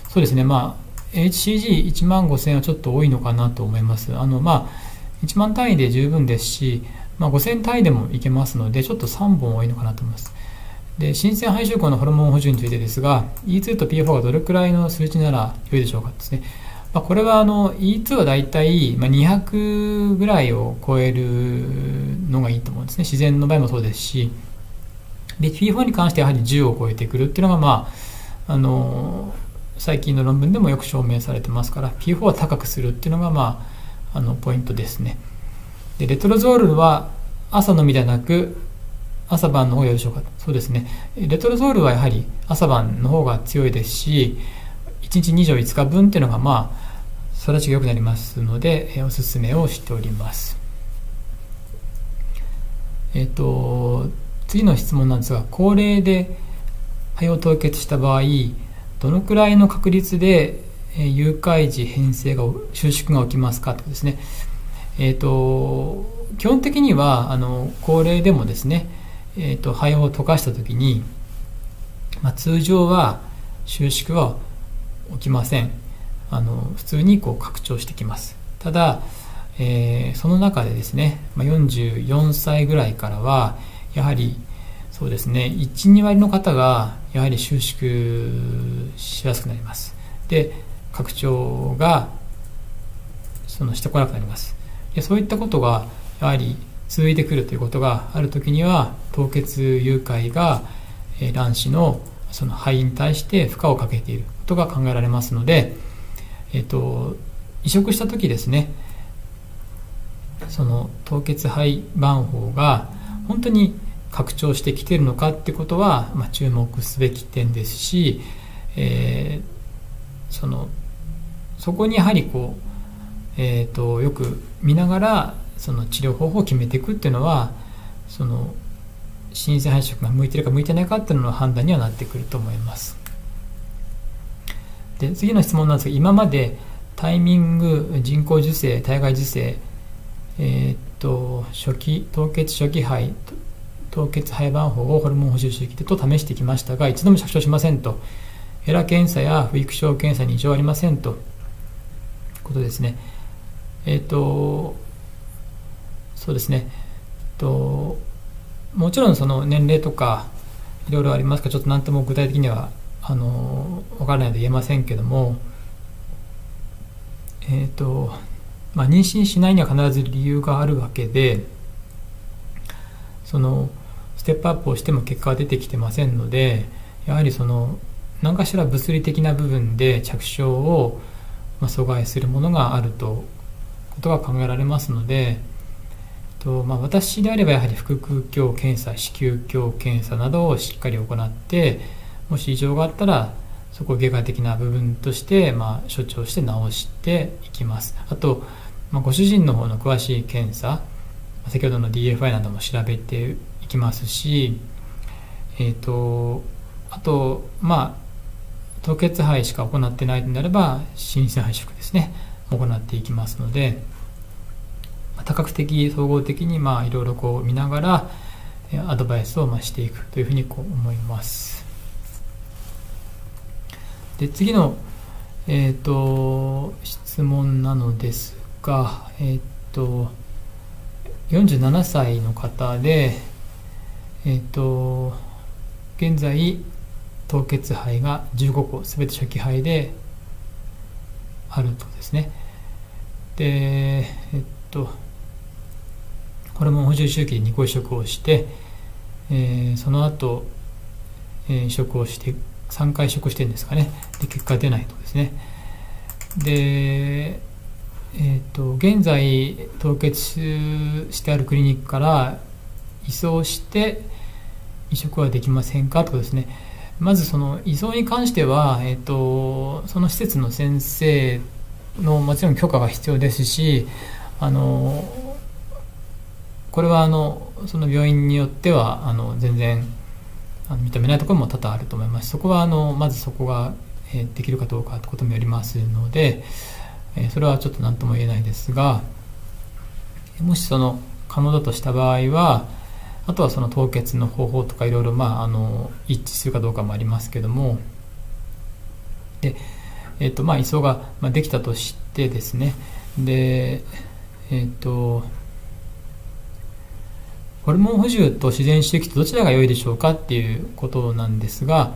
そうですねまあ HCG1 万5000はちょっと多いのかなと思いますあのまあ1万単位で十分ですしまあ、5000単位でもいけますので、ちょっと3本多いのかなと思います。で、新鮮排出口のホルモン補充についてですが、E2 と P4 がどれくらいの数値なら良いでしょうかですね。まあ、これはあの E2 はだいたい200ぐらいを超えるのがいいと思うんですね。自然の場合もそうですし。で、P4 に関してはやはり10を超えてくるっていうのが、まあ、あの、最近の論文でもよく証明されてますから、P4 は高くするっていうのが、まあ、あのポイントですね。でレトロゾールは朝のみではなく朝晩の方がよいでしょうかそうですねレトロゾールはやはり朝晩の方が強いですし1日2錠5日分っていうのがまあ育ちが良くなりますのでおすすめをしております。えっ、と次の質問なんですが高齢で肺を凍結した場合どのくらいの確率で誘拐時変性が収縮が起きますかとですね。えーと、基本的にはあの高齢でもですね、えーと、肺を溶かした時に、まあ、通常は収縮は起きません。あの普通にこう拡張してきます。ただ、えー、その中でですね、まあ、44歳ぐらいからはやはりそうですね12割の方がやはり収縮しやすくなります。で拡張がそのしてこなくなります。でそういったことがやはり続いてくるということがある時には凍結誘拐が卵子のその肺に対して負荷をかけていることが考えられますので、えっと、移植した時ですねその凍結肺板法が本当に拡張してきているのかってことは、まあ、注目すべき点ですし、えー、そのそこにやはりこうえーと、よく見ながらその治療方法を決めていくっていうのはその新鮮配色が向いてるか向いてないかっていうのの判断にはなってくると思います。で次の質問なんですが今までタイミング人工授精体外受精えっ、と初期凍結初期肺凍結肺板法をホルモン補充周期と試してきましたが一度も着床しませんと。エラ検査や不育症検査に異常ありませんと。ことですね。えっ、とそうですね、えー、ともちろんその年齢とかいろいろありますかちょっと何とも具体的にはあの分からないので言えませんけどもえっ、ー、とまあ、妊娠しないには必ず理由があるわけでそのステップアップをしても結果が出てきてませんのでやはりその何かしら物理的な部分で着床を阻害するものがあるとことが考えられますので、とまあ、私であればやはり腹腔鏡検査子宮鏡検査などをしっかり行ってもし異常があったらそこを外科的な部分として、まあ、処置をして治していきます。あと、まあ、ご主人の方の詳しい検査先ほどの DFI なども調べていきますしえっ、ー、とあとまあ凍結肺しか行ってないのであれば新鮮肺色ですね行っていきますので多角的総合的にまあいろいろこう見ながらアドバイスをしていくというふうにこう思います。で次の、えーと、質問なのですが、えっ、ー、と47歳の方でえっ、ー、と現在凍結肺が15個全て初期肺であるとですね。でえっとホルモン補充周期で2個移植をして、えー、その後、えー、移植をして3回移植してるんですかね。で結果出ないとですね。でえーと、現在凍結してあるクリニックから移送して移植はできませんかとですね。まずその移送に関しては、えーと、その施設の先生のもちろん許可が必要ですしあのこれはあのその病院によってはあの全然あの認めないところも多々あると思います。そこはあのまずそこが、えできるかどうかということもよりますので、えそれはちょっと何とも言えないですがもしその可能だとした場合はあとはその凍結の方法とかいろいろまああの一致するかどうかもありますけどもで、えーとまあ、移送ができたとしてですねでえっ、ー、とホルモン補充と自然周期とどちらが良いでしょうかっていうことなんですが、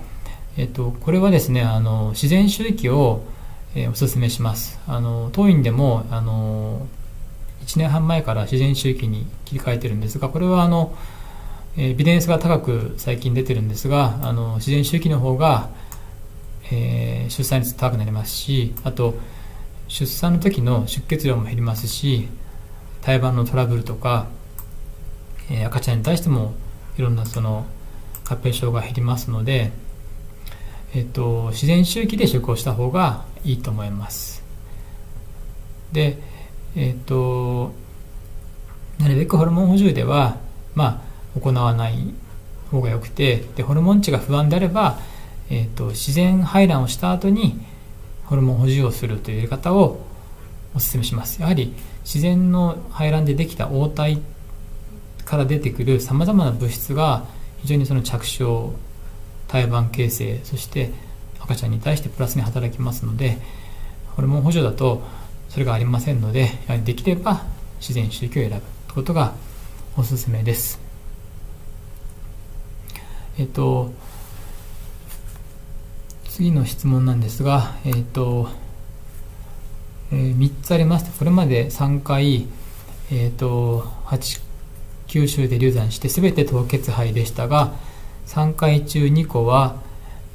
えっ、と、これはですねあの自然周期を、えー、お勧めします。あの当院でもあの1年半前から自然周期に切り替えてるんですがこれはあのエビデンスが高く最近出てるんですがあの自然周期の方が、えー、出産率高くなりますしあと出産の時の出血量も減りますし胎盤のトラブルとか、え、赤ちゃんに対してもいろんなその合併症が減りますので、えっと、自然周期で出をした方がいいと思います。でえっとなるべくホルモン補充ではまあ行わない方がよくてでホルモン値が不安であれば、えーと、自然排卵をした後にホルモン補充をするというやり方をお勧めします。やはり自然の排卵でできた黄体から出てくるさまざまな物質が非常にその着床胎盤形成そして赤ちゃんに対してプラスに働きますのでホルモン補助だとそれがありませんのでやはりできれば自然周期を選ぶことがおすすめです。えっと、次の質問なんですが、えっと、えー、3つありまして、これまで3回、えっと、8、9週で流産して、すべて凍結肺でしたが、3回中2個は、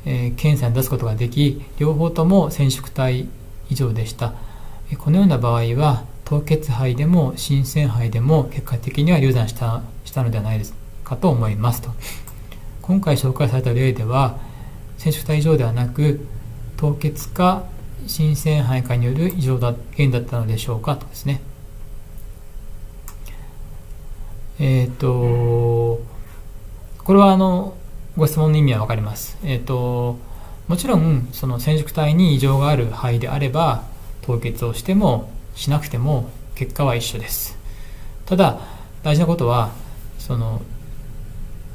えー、検査に出すことができ、両方とも染色体以上でした。このような場合は、凍結肺でも新鮮肺でも結果的には流産したしたのではないですかと思いますと。今回紹介された例では染色体異常ではなく凍結か新鮮肺化による異常だ原因だったのでしょうかとですねえっ、ー、とこれはあのご質問の意味は分かります。えっ、ー、ともちろんその染色体に異常がある肺であれば凍結をしてもしなくても結果は一緒です。ただ大事なことはその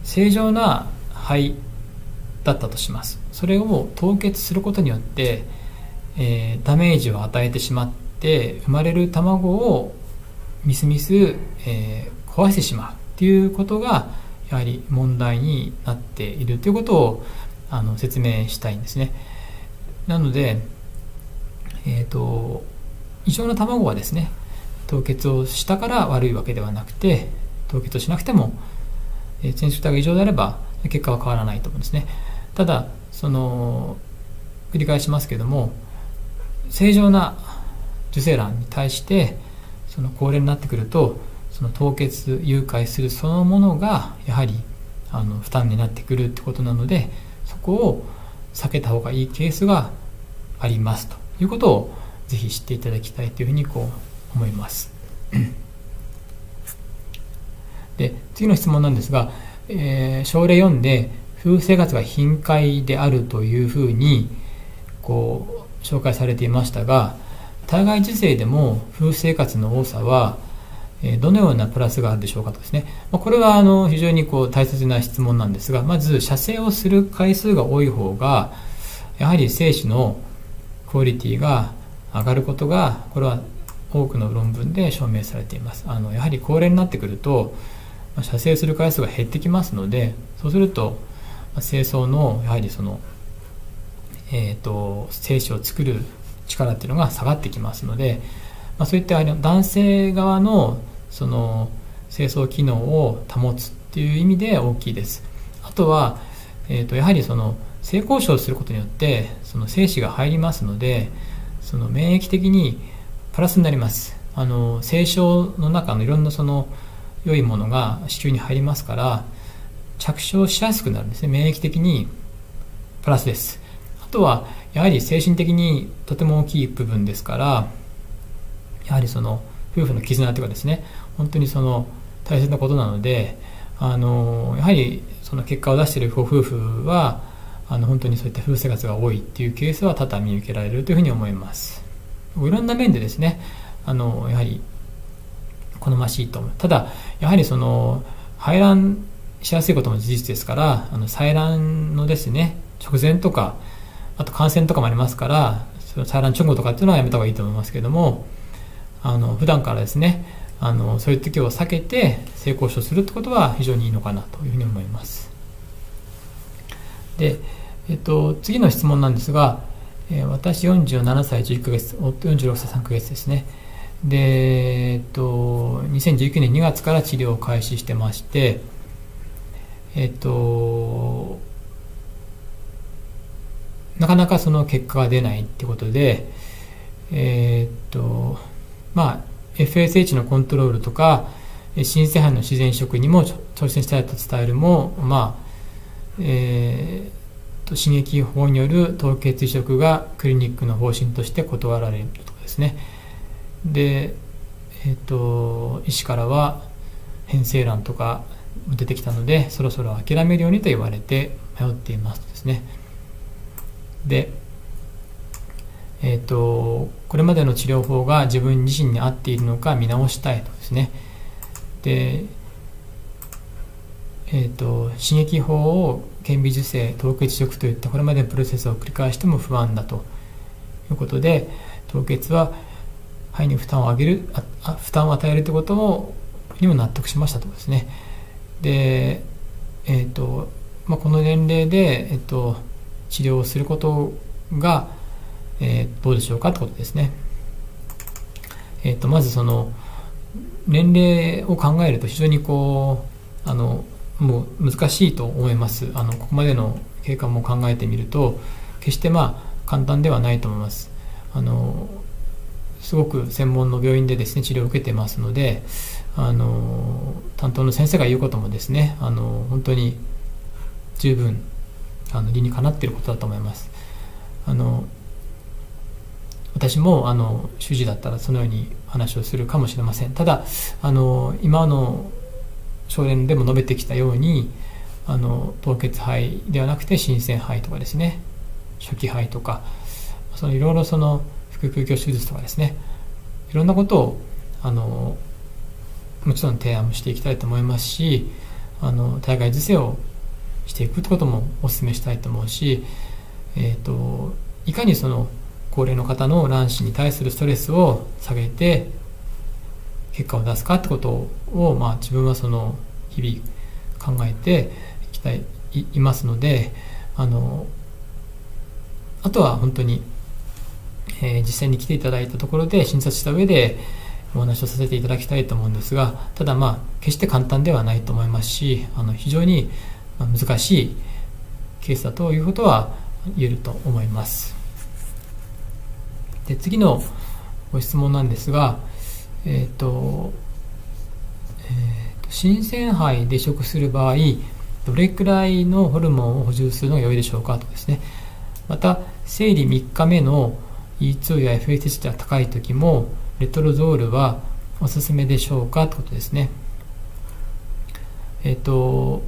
正常な肺だったとします。それを凍結することによって、えー、ダメージを与えてしまって生まれる卵をみすみす、えー、壊してしまうっていうことがやはり問題になっているということをあの説明したいんですね。なのでえ、ー、と異常な卵はですね凍結をしたから悪いわけではなくて凍結をしなくても、染色体が異常であれば結果は変わらないと思うんですね。ただその繰り返しますけども正常な受精卵に対してその高齢になってくるとその凍結誘拐するそのものがやはりあの負担になってくるってことなのでそこを避けた方がいいケースがありますと。いうことをぜひ知っていただきたいというふうにこう思います。で次の質問なんですが、えー、症例4で夫婦生活が頻回であるというふうにこう紹介されていましたが体外受精でも夫婦生活の多さはどのようなプラスがあるでしょうかとですね。これはあの非常にこう大切な質問なんですがまず射精をする回数が多い方がやはり精子のクオリティが上がることがこれは多くの論文で証明されています。あのやはり高齢になってくると射精する回数が減ってきますのでそうすると精巣のやはりその、えーと、精子を作る力っていうのが下がってきますので、まあ、そういった男性側のその清掃機能を保つっていう意味で大きいです。あとは、えーと、やはりその性交渉することによってその精子が入りますのでその免疫的にプラスになります。あの精巣の中のいろんなその良いものが子宮に入りますから着床しやすくなるんですね。免疫的にプラスです。あとはやはり精神的にとても大きい部分ですからやはりその夫婦の絆というかですね本当にその大切なことなのであのやはりその結果を出しているご夫婦はあの本当にそういった夫婦生活が多いっていうケースは多々見受けられるというふうに思います。いろんな面でですねあのやはり好ましいと思う。ただやはりその排卵しやすいことも事実ですからあの採卵のですね直前とかあと感染とかもありますからその採卵直後とかっていうのはやめた方がいいと思いますけどもあの普段からですねあのそういう時を避けて性交渉するってことは非常にいいのかなというふうに思います。で、えっと、次の質問なんですが、えー、私47歳11ヶ月夫46歳3ヶ月ですね。で、えっと、2019年2月から治療を開始してましてえっとなかなかその結果が出ないってことでえっとまあ FSH のコントロールとか新生胚の自然移植にも挑戦したいと伝えるもまあえー、と刺激法による凍結移植がクリニックの方針として断られるとかですね。で、えーと、医師からは変性卵とか出てきたのでそろそろ諦めるようにと言われて迷っていますとですね。でえーと、これまでの治療法が自分自身に合っているのか見直したいとですね。で、えーと、刺激法を顕微授精凍結移植といったこれまでのプロセスを繰り返しても不安だということで凍結は肺に負担を上げるあ負担を与えるということもにも納得しましたとですね。で、えーとまあ、この年齢で、えー、と治療をすることが、えー、どうでしょうかということですね、えー、とまずその年齢を考えると非常にこうあのもう難しいと思います。あのここまでの経過も考えてみると決してまあ簡単ではないと思います。あのすごく専門の病院でですね治療を受けてますのであの担当の先生が言うこともですねあの本当に十分あの理にかなっていることだと思います。あの私もあの主治だったらそのように話をするかもしれません。ただあの今の少年でも述べてきたようにあの凍結肺ではなくて新鮮肺とかですね。初期肺とかそのいろいろその腹腔鏡手術とかですね。いろんなことをあのもちろん提案もしていきたいと思いますしあの体外受精をしていくってこともお勧めしたいと思うし、えーと、いかにその高齢の方の卵子に対するストレスを下げて結果を出すかってことを、まあ、自分はその日々考えていきたいいますのであのあとは本当にえー、実際に来ていただいたところで診察した上でお話をさせていただきたいと思うんですがただまあ決して簡単ではないと思いますしあの非常に難しいケースだということは言えると思います。で次のご質問なんですがえ、ー、と,、えーと、新鮮肺で移植する場合どれくらいのホルモンを補充するのが良いでしょうかとですね。また生理3日目の E2 や FSH 値が高い時もレトロゾールはおすすめでしょうかということですね。えっ、と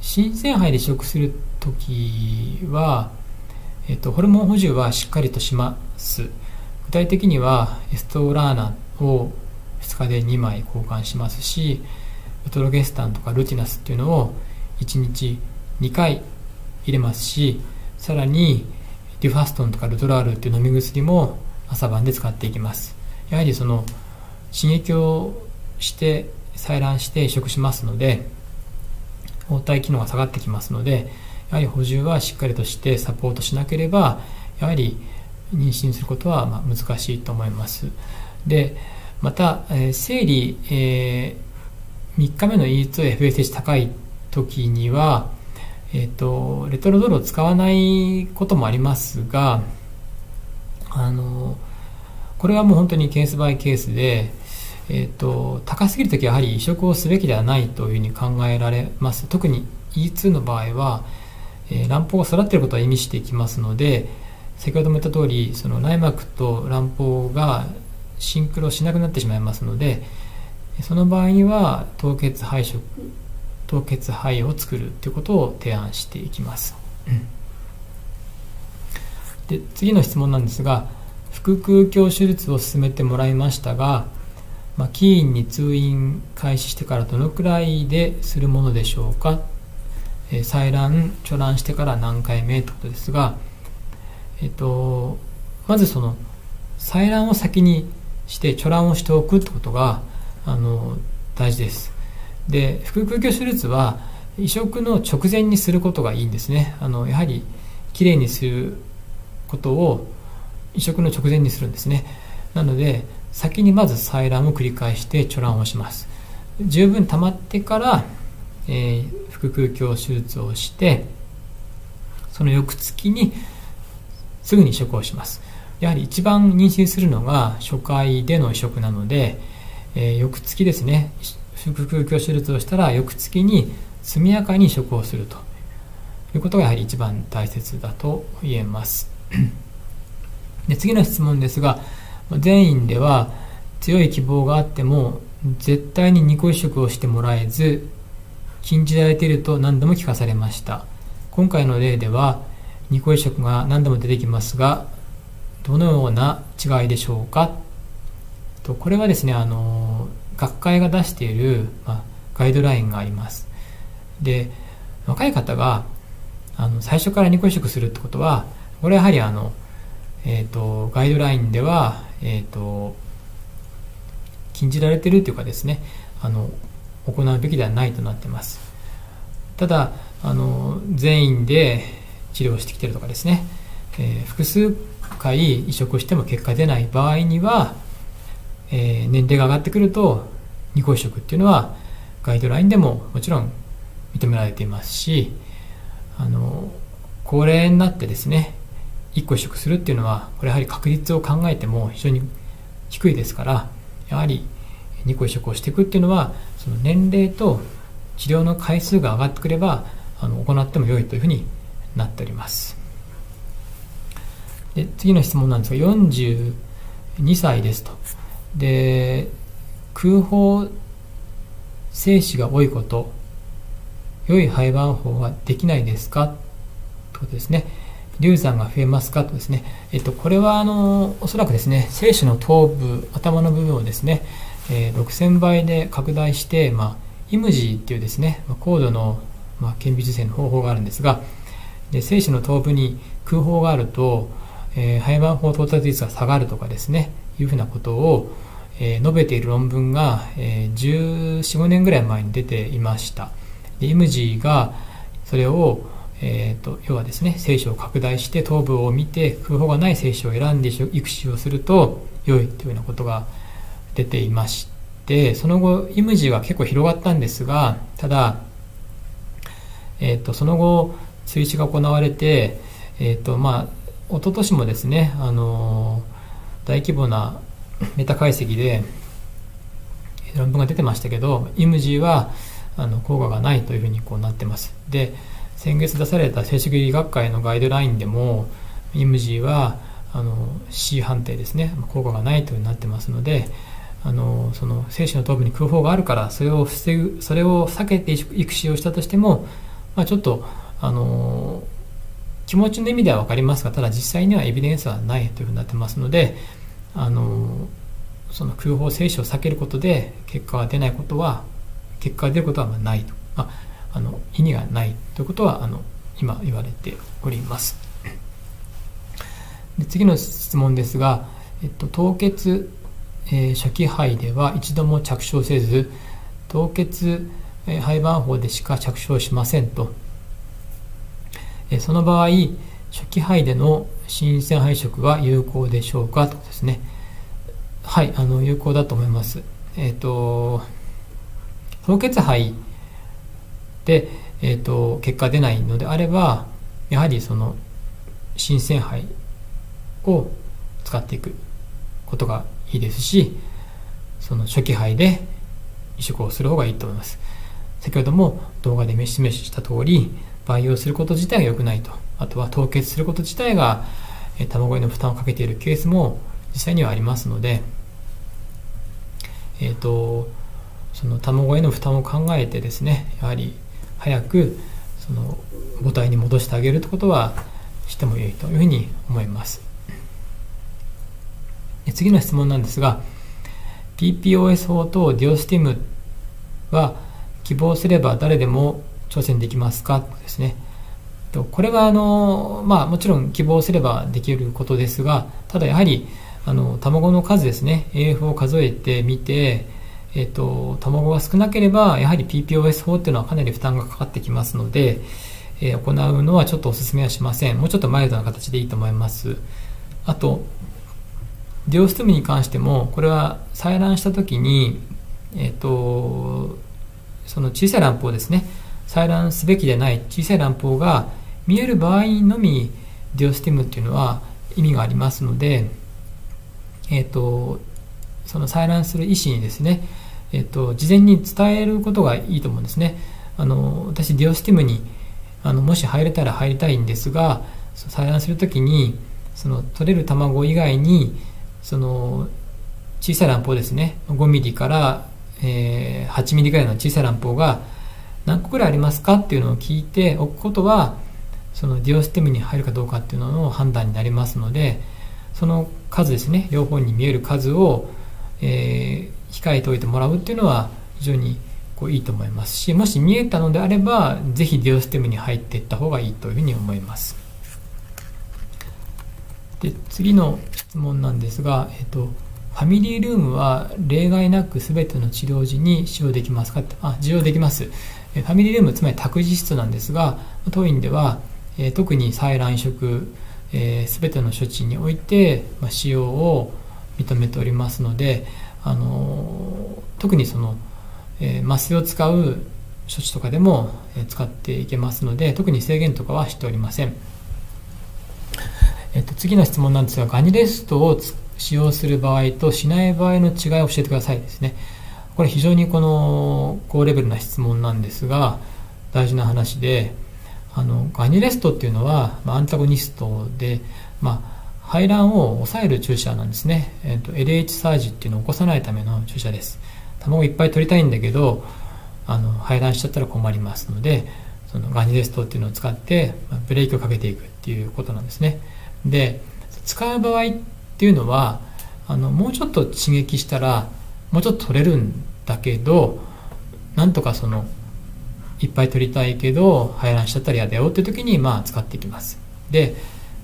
新鮮肺で移植する時は、えっ、と、ホルモン補充はしっかりとします。具体的にはエストラーナを2日で2枚交換しますしウトロゲスタンとかルティナスっていうのを1日2回入れますしさらにデュファストンとかルトラールっていう飲み薬も朝晩で使っていきます。やはりその刺激をして採卵して移植しますので応対機能が下がってきますのでやはり補充はしっかりとしてサポートしなければやはり妊娠することはま難しいと思いますでまた、え生理、えー、3日目の E2FSH 高い時にはえっ、ー、と、レトロドルを使わないこともありますが、あの、これはもう本当にケースバイケースで、え、ー、と、高すぎるときはやはり移植をすべきではないというふうに考えられます。特に E2 の場合は、えー、卵胞が育っていることを意味していきますので、先ほども言った通り、その内膜と卵胞がシンクロしなくなってしまいますので、その場合には凍結配色凍結肺を作るということを提案していきます、で次の質問なんですが腹腔鏡手術を進めてもらいましたが、まあ、キーンに通院開始してからどのくらいでするものでしょうか、えー、採卵貯卵してから何回目ということですが、えっと、まずその採卵を先にして貯卵をしておくってことがあの大事です。で腹腔鏡手術は移植の直前にすることがいいんですね。あのやはりきれいにすることを移植の直前にするんですね。なので先にまず採卵を繰り返して貯卵をします。十分溜まってから、えー、腹腔鏡手術をしてその翌月にすぐに移植をします。やはり一番妊娠するのが初回での移植なので、えー、翌月ですね腹腔鏡手術をしたら翌月に速やかに移植をすると。いうことがやはり一番大切だと言えます。で次の質問ですが全員では強い希望があっても絶対に2個移植をしてもらえず禁じられていると何度も聞かされました。今回の例では2個移植が何度も出てきますがどのような違いでしょうか？とこれはですねあの学会が出している、ま、ガイドラインがあります。で若い方があの最初から2個移植するってことはこれはやはりあの、えーと、ガイドラインでは、えーと、禁じられているというかですねあの行うべきではないとなってます。ただあの全員で治療してきてるとかですね、えー、複数回移植しても結果出ない場合にはえー、年齢が上がってくると二個移植っていうのはガイドラインでももちろん認められていますしあの高齢になってですね1個移植するっていうのはこれやはり確率を考えても非常に低いですからやはり2個移植をしていくっていうのはその年齢と治療の回数が上がってくればあの行っても良いというふうになっております。で次の質問なんですが42歳ですと。で空砲精子が多いこと良い廃盤法はできないですか？とですね。流産が増えますか？とですね、えっと、これはあのおそらくですね精子の頭部頭の部分をですね、え、6000倍で拡大して、まあ、イムジーっていうですね高度の、まあ、顕微授精の方法があるんですがで精子の頭部に空砲があると、えー、廃盤法到達率が下がるとかですねいうふうなことを、えー、述べている論文が、えー、14、15年ぐらい前に出ていました。でイムジーがそれを、えーと、要はですね精子を拡大して頭部を見て空砲がない精子を選んで育児をすると良いというようなことが出ていましてその後イムジーは結構広がったんですがただ、えーと、その後追試が行われて、えーとまあ一昨年もですね、あの大規模なメタ解析で論文が出てましたけどイムジーはあの効果がないというふうにこうなってます。で先月出された正式学会のガイドラインでもイムジーはあの C 判定ですね効果がないというになってますのであのその精子の頭部に空砲があるからそれを防ぐそれを避けて育児をしたとしても、まあ、ちょっとあの気持ちの意味では分かりますがただ実際にはエビデンスはないというふうになってますのであのその空砲精子を避けることで結果が出ないことは結果が出ることはないと、まあ、あの意味がないということはあの今言われております。で次の質問ですが、えっと、凍結え、初期肺では一度も着床せず凍結、えー、肺盤法でしか着床しませんと、え、その場合初期肺での新鮮配色は有効でしょうかとですね。はいあの有効だと思います。えっ、ー、と凍結肺で、えーと、結果出ないのであればやはりその新鮮肺を使っていくことがいいですしその初期肺で移植をする方がいいと思います。先ほども動画で示した通り培養すること自体が良くないと。あとは凍結すること自体が卵への負担をかけているケースも実際にはありますのでえっ、ー、とその卵への負担を考えてですねやはり早くその母体に戻してあげるということはしても良いというふうに思います。次の質問なんですが PPOS 法とディオスティムは希望すれば誰でも挑戦できますか？ですね。これはあの、まあ、もちろん希望すればできることですがただやはりあの卵の数ですね。AF を数えてみて、えっと、卵が少なければやはり PPOS 法っていうのはかなり負担がかかってきますので、えー、行うのはちょっとお勧めはしません。もうちょっとマイルドな形でいいと思います。あとデオストミに関してもこれは採卵した時に、え、ー、とその小さい卵胞ですね。採卵すべきでない小さい卵胞が見える場合のみデオスティムっていうのは意味がありますので、え、ー、とその採卵する医師にですね、え、ー、と事前に伝えることがいいと思うんですね。あの私デオスティムにあのもし入れたら入りたいんですが採卵する時にその取れる卵以外にその小さい卵胞ですね5ミリから、えー、8ミリぐらいの小さい卵胞が何個ぐらいありますかっていうのを聞いておくことはそのディオステムに入るかどうかっていうのの判断になりますのでその数ですね両方に見える数を、えー、控えておいてもらうっていうのは非常にこういいと思いますしもし見えたのであればぜひディオステムに入っていった方がいいというふうに思います。で次の質問なんですが、えっと、ファミリールームは例外なく全ての治療時に使用できますか？あ、使用できます。ファミリールーム、つまり託児室なんですが、当院では、え、特に採卵移植、えー、全ての処置において、まあ、使用を認めておりますので、あの、特にその、えー、麻酔を使う処置とかでも、え使っていけますので、特に制限とかはしておりません。えっと、次の質問なんですが、ガニレストを使用する場合としない場合の違いを教えてくださいですね。これ非常にこの高レベルな質問なんですが、大事な話で、あのガニレストっていうのは、まあ、アンタゴニストで、まあ、排卵を抑える注射なんですね、えっと、LH サージっていうのを起こさないための注射です。卵いっぱい取りたいんだけどあの排卵しちゃったら困りますのでそのガニレストっていうのを使って、ブレーキをかけていくっていうことなんですね。で使う場合っていうのはあのもうちょっと刺激したらもうちょっと取れるんだけどなんとかそのいっぱい取りたいけど排卵しちゃったら嫌だよっていう時にまあ使っていきます。で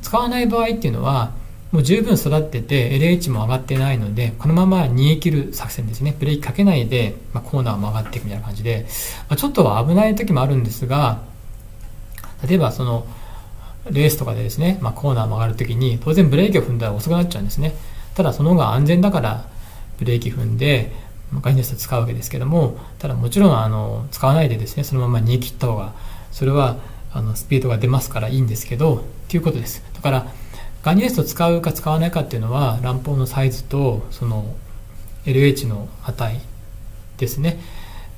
使わない場合っていうのはもう十分育ってて LH も上がってないのでこのまま逃げ切る作戦ですね。ブレーキかけないで、まあ、コーナーも上がっていくみたいな感じで、まあ、ちょっとは危ない時もあるんですが例えばそのレースとかでですね、まあ、コーナー曲がるときに当然ブレーキを踏んだら遅くなっちゃうんですね。ただその方が安全だからブレーキ踏んでガイネスト使うわけですけどもただもちろんあの使わないでですねそのまま逃げ切った方がそれはあのスピードが出ますからいいんですけどっていうことです。だからガニエスト使うか使わないかっていうのは卵胞のサイズとその LH の値ですね。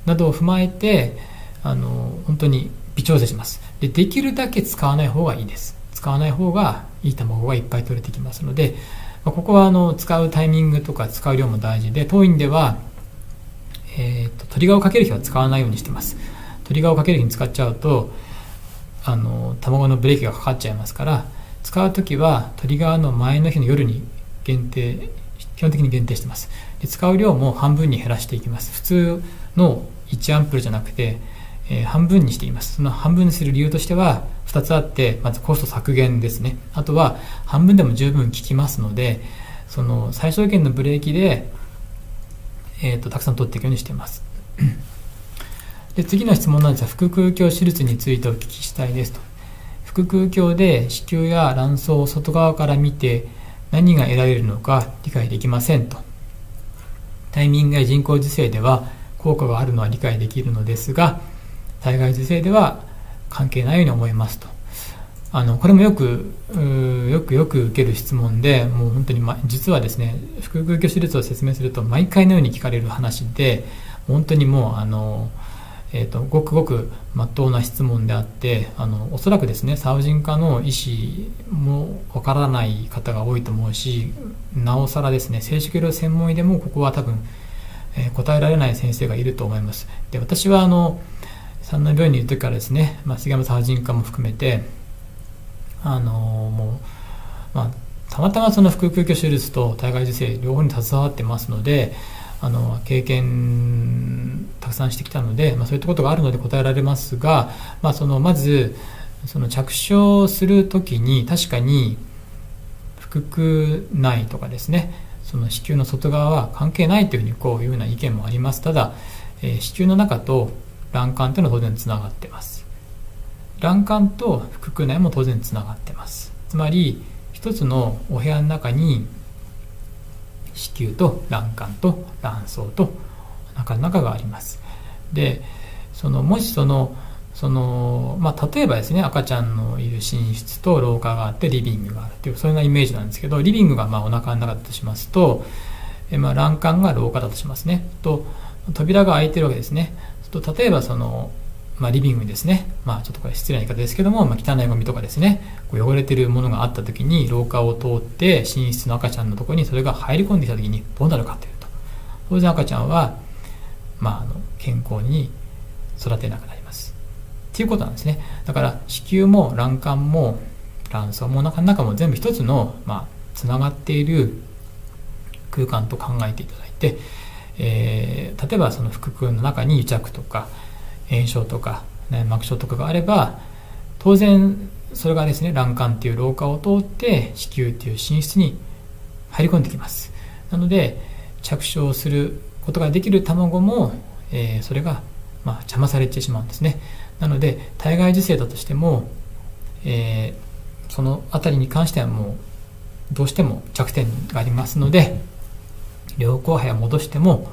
などを踏まえてあの本当に微調整します。でできるだけ使わない方がいいです。使わない方がいい卵がいっぱい取れてきますのでここはあの使うタイミングとか使う量も大事で当院では、えーと、トリガーをかける日は使わないようにしてます。トリガーをかける日に使っちゃうとあの卵のブレーキがかかっちゃいますから使う時はトリガーの前の日の夜に限定基本的に限定してます。で使う量も半分に減らしていきます。普通の1アンプルじゃなくて、え、半分にしています。その半分にする理由としては2つあってまずコスト削減ですね。あとは半分でも十分効きますのでその最小限のブレーキで、えーと、たくさん取っていくようにしています。で次の質問なんですが腹腔鏡手術についてお聞きしたいですと。腹腔鏡で子宮や卵巣を外側から見て何が得られるのか理解できませんと。タイミングや人工授精では効果があるのは理解できるのですが体外受精では関係ないように思いますと。あのこれもよくよくよく受ける質問でもう本当に、ま、実はですね腹腔鏡手術を説明すると毎回のように聞かれる話で本当にもうあの、えーと、ごくごくまっとうな質問であってあのおそらくですね産婦人科の医師もわからない方が多いと思うしなおさらですね生殖医療専門医でもここは多分、えー、答えられない先生がいると思います。で私はあの三内病院にいる時からですね、まあ、杉山産婦人科も含めてあのもう、まあ、たまたまその腹腔鏡手術と体外受精両方に携わってますのであの経験たくさんしてきたので、まあ、そういったことがあるので答えられますが、まあ、そのまずその着床する時に確かに腹腔内とかですねその子宮の外側は関係ないというふうにこういうような意見もあります。ただ、えー、子宮の中と卵管というのは当然つながってます。卵管と腹腔内も当然つながってます。つまり一つのお部屋の中に子宮と卵管と卵巣と中の中があります。でそのもしそのそのまあ、例えばですね赤ちゃんのいる寝室と廊下があってリビングがあるっていうそういうようなイメージなんですけどリビングがまあお腹の中だとしますとえ、まあ、卵管が廊下だとしますね。と扉が開いてるわけですね。と例えばその、まあ、リビングにですね、まあ、ちょっとこれ失礼な言い方ですけども、まあ、汚いゴミとかですねこう汚れてるものがあった時に廊下を通って寝室の赤ちゃんのところにそれが入り込んできた時にどうなるかというと。当然赤ちゃんは、まあ、あの健康に育てなくなります。っていうことなんですね。だから子宮も卵管も卵巣もお腹の中も全部一つの、まあ、つながっている空間と考えていただいてえー、例えばその腹腔の中に癒着とか炎症とか内膜症とかがあれば当然それがですね卵管っていう廊下を通って子宮っていう寝室に入り込んできます。なので着床することができる卵も、えー、それがまあ邪魔されてしまうんですね。なので体外受精だとしても、えー、その辺りに関してはもうどうしても弱点がありますので良好肺を戻しても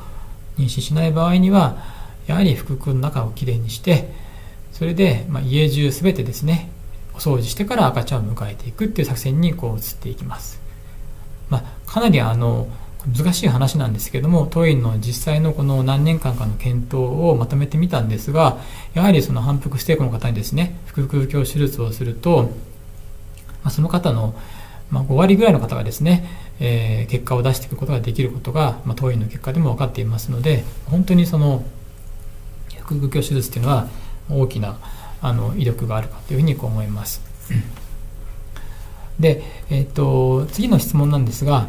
妊娠しない場合にはやはり腹腔の中をきれいにしてそれで、まあ、家中全てですねお掃除してから赤ちゃんを迎えていくっていう作戦にこう移っていきます、まあ、かなりあの難しい話なんですけども当院の実際のこの何年間かの検討をまとめてみたんですがやはりその反復ステークの方にですね腹腔鏡手術をすると、まあ、その方のまあ、5割ぐらいの方がですね、えー、結果を出していくことができることが、まあ、当院の結果でも分かっていますので本当にその腹腔鏡手術っていうのは大きなあの威力があるかというふうに思います。で、えーと、次の質問なんですが、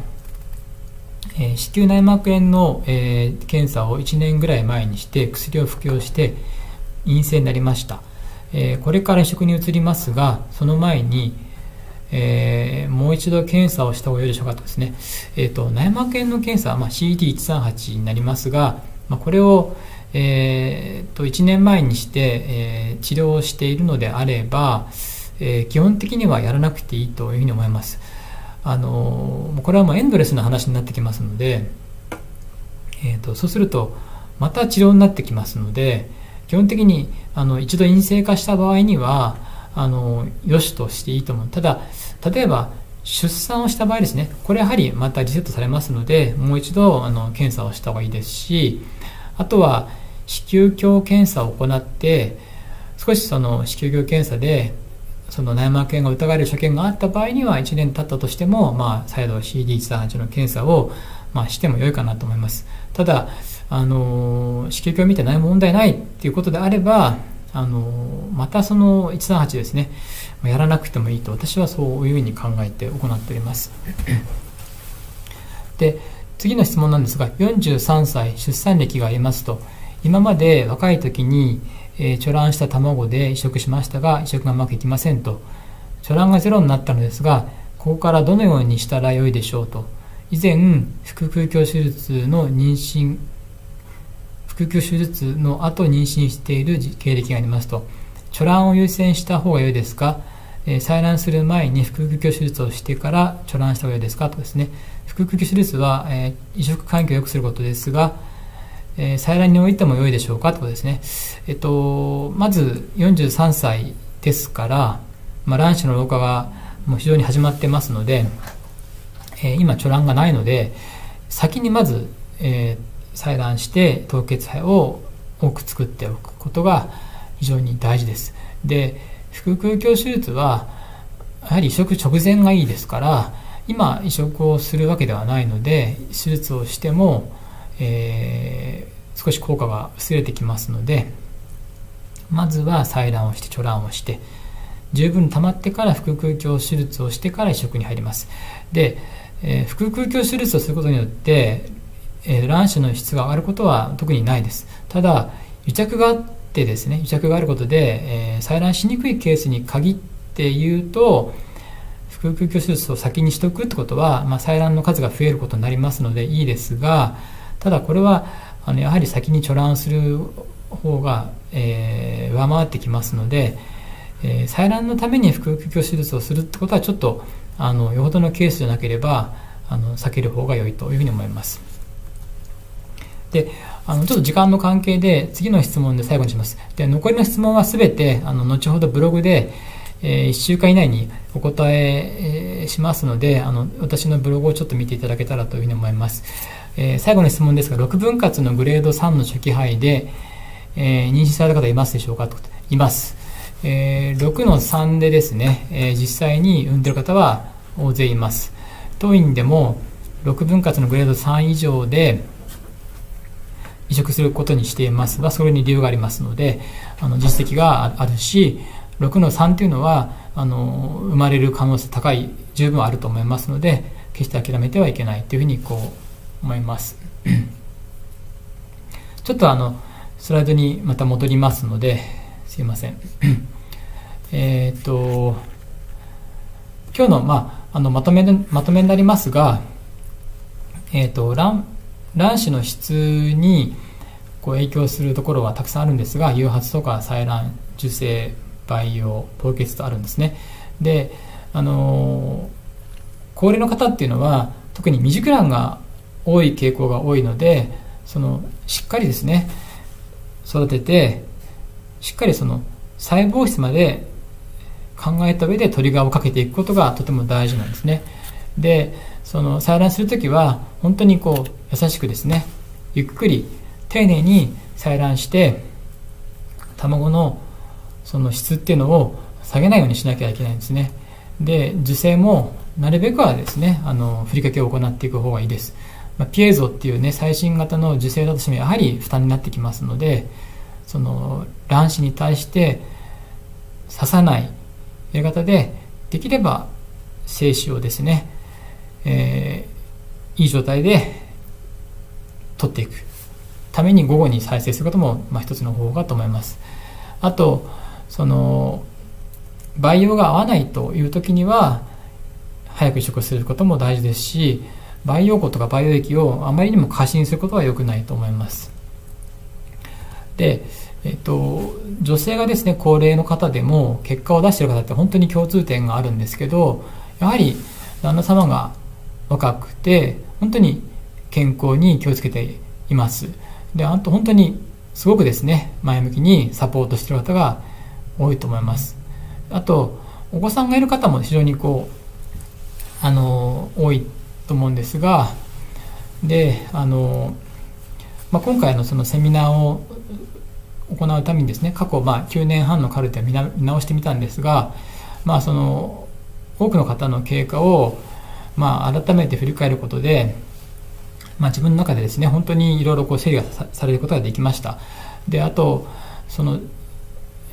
えー、子宮内膜炎の、えー、検査を1年ぐらい前にして薬を服用して陰性になりました、えー、これから移植に移りますがその前にえー、もう一度検査をした方がよいでしょうかとですね、えーと、内膜炎の検査、まあ、CD138 になりますが、まあ、これを、えーと、1年前にして、えー、治療しているのであれば、えー、基本的にはやらなくていいというふうに思います。あのこれはもうエンドレスな話になってきますので、えーとそうするとまた治療になってきますので基本的にあの一度陰性化した場合にはあの良しとしていいと思う。ただ例えば出産をした場合ですね。これやはりまたリセットされますのでもう一度あの検査をした方がいいですしあとは子宮鏡検査を行って少しその子宮鏡検査でその内膜炎が疑われる所見があった場合には1年経ったとしても、まあ、再度 CD138 の検査を、まあ、しても良いかなと思います。ただあの子宮鏡を見て何も問題ないっていうことであればあのまたその138ですね。やらなくてもいいと私はそういうふうに考えて行っております。で次の質問なんですが43歳出産歴がありますと今まで若い時に、えー、貯卵した卵で移植しましたが移植がうまくいきませんと貯卵がゼロになったのですがここからどのようにしたらよいでしょうと。以前腹腔鏡手術の妊娠腹腔手術の後妊娠している経歴がありますと。貯卵を優先した方が良いですか、えー、採卵する前に腹腔鏡手術をしてから貯卵した方が良いですか？とですね。腹腔鏡手術は、えー、移植環境を良くすることですが、えー、採卵においても良いでしょうか？ということですね、えっと、まず43歳ですから、まあ、卵子の老化がもう非常に始まってますので、えー、今貯卵がないので先にまず、えー、採卵して凍結肺を多く作っておくことが非常に大事です。で腹腔鏡手術はやはり移植直前がいいですから今移植をするわけではないので手術をしても、えー、少し効果が薄れてきますのでまずは採卵をして貯卵をして十分溜まってから腹腔鏡手術をしてから移植に入ります。で、えー、腹腔鏡手術をすることによって、えー、卵子の質が上がることは特にないですただ癒着があってですね癒着があることで、えー、採卵しにくいケースに限って言うと腹腔鏡手術を先にしとくってことは、まあ、採卵の数が増えることになりますのでいいですがただこれはあのやはり先に貯卵する方が、えー、上回ってきますので、えー、採卵のために腹腔鏡手術をするってことはちょっとあのよほどのケースじゃなければあの避ける方が良いというふうに思います。であのちょっと時間の関係で次の質問で最後にします。で残りの質問はすべてあの後ほどブログで、えー、1週間以内にお答え、しますのであの私のブログをちょっと見ていただけたらというふうに思います。えー、最後の質問ですが6分割のグレード3の初期肺で、え妊娠された方いますでしょうか？といます。えー6の3でですね、え実際に産んでる方は大勢います。当院でも6分割のグレード3以上で移植することにしています。がそれに理由がありますのであの実績があるし6の3というのはあの生まれる可能性高い十分あると思いますので決して諦めてはいけないというふうにこう思います。ちょっとあのスライドにまた戻りますのですいません。えっと今日の,、まあ、あのまとめまとめになりますが、えーと、と卵卵子の質にこう影響するところはたくさんあるんですが誘発とか採卵受精培養凍結とあるんですね。であの高齢の方っていうのは特に未熟卵が多い傾向が多いのでそのしっかりですね育ててしっかりその細胞質まで考えた上でトリガーをかけていくことがとても大事なんですね。でその採卵する時は本当にこう優しくですねゆっくり丁寧に採卵して卵のその質っていうのを下げないようにしなきゃいけないんですね。で受精もなるべくはですねあのふりかけを行っていく方がいいです、まあ、ピエゾっていうね最新型の受精だとしてもやはり負担になってきますのでその卵子に対して刺さないやり方でできれば精子をですねえー、いい状態で取っていくために午後に再生することも、まあ、一つの方法かと思います。あとその培養が合わないという時には早く移植することも大事ですし培養庫とか培養液をあまりにも過信することは良くないと思います。で、えっと、女性がですね高齢の方でも結果を出してる方って本当に共通点があるんですけどやはり旦那様が若くて本当に健康に気をつけています。であと本当にすごくですね前向きにサポートしている方が多いと思います。あとお子さんがいる方も非常にこうあの多いと思うんですがであの、まあ、今回のそのセミナーを行うためにですね過去まあ9年半のカルテを見直してみたんですが、まあ、その多くの方の経過をまあ改めて振り返ることで、まあ、自分の中でですね本当にいろいろこう整理がされることができました。であとその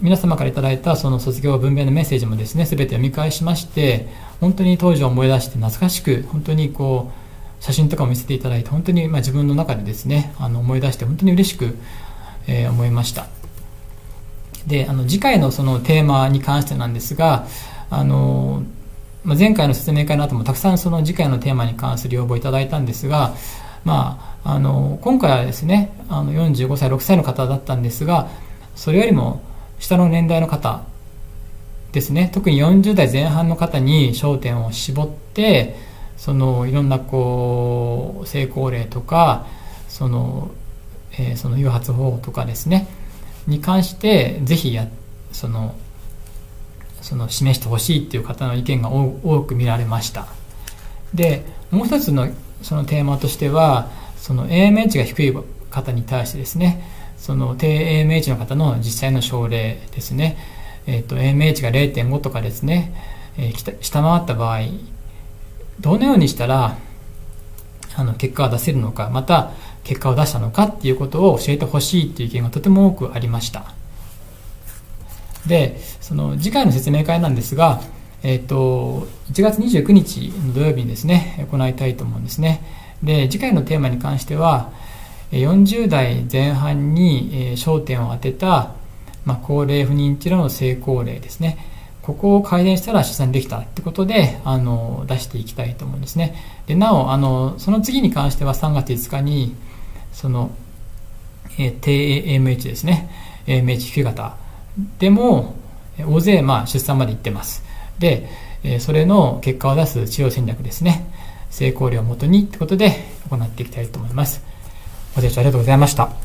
皆様から頂いたその卒業文明のメッセージもですね全て読み返しまして本当に当時を思い出して懐かしく本当にこう写真とかも見せていただいて本当にま自分の中でですねあの思い出して本当に嬉しく、え、思いました。であの次回のそのテーマに関してなんですがあの、まあ、前回の説明会の後もたくさんその次回のテーマに関する要望をいただいたんですが、まあ、あの今回はですねあの45歳6歳の方だったんですがそれよりも下の年代の方ですね特に40代前半の方に焦点を絞ってそのいろんなこう成功例とかその,、えー、その誘発方法とかですねに関してぜひやそのその示してほしいっていう方の意見が多く見られました。でもう一つのそのテーマとしてはその AMH が低い方に対してですねその低 AMH の方の実際の症例ですね、えーと、AMH が0.5とかですね、えー、下回った場合どのようにしたらあの結果が出せるのかまた結果を出したのかっていうことを教えてほしいっていう意見がとても多くありました。でその次回の説明会なんですが、えーと、1月29日の土曜日にですね行いたいと思うんですね。で次回のテーマに関しては40代前半に焦点を当てた、まあ、高齢不妊治療の成功例ですね。ここを改善したら出産できたってことであの出していきたいと思うんですね。でなおあのその次に関しては3月5日にその、えー、低 AMH ですね。AMH 低型。でも大勢まあ出産まで行ってます。でそれの結果を出す治療戦略ですね。成功例をもとにってことで行っていきたいと思います。ご清聴ありがとうございました。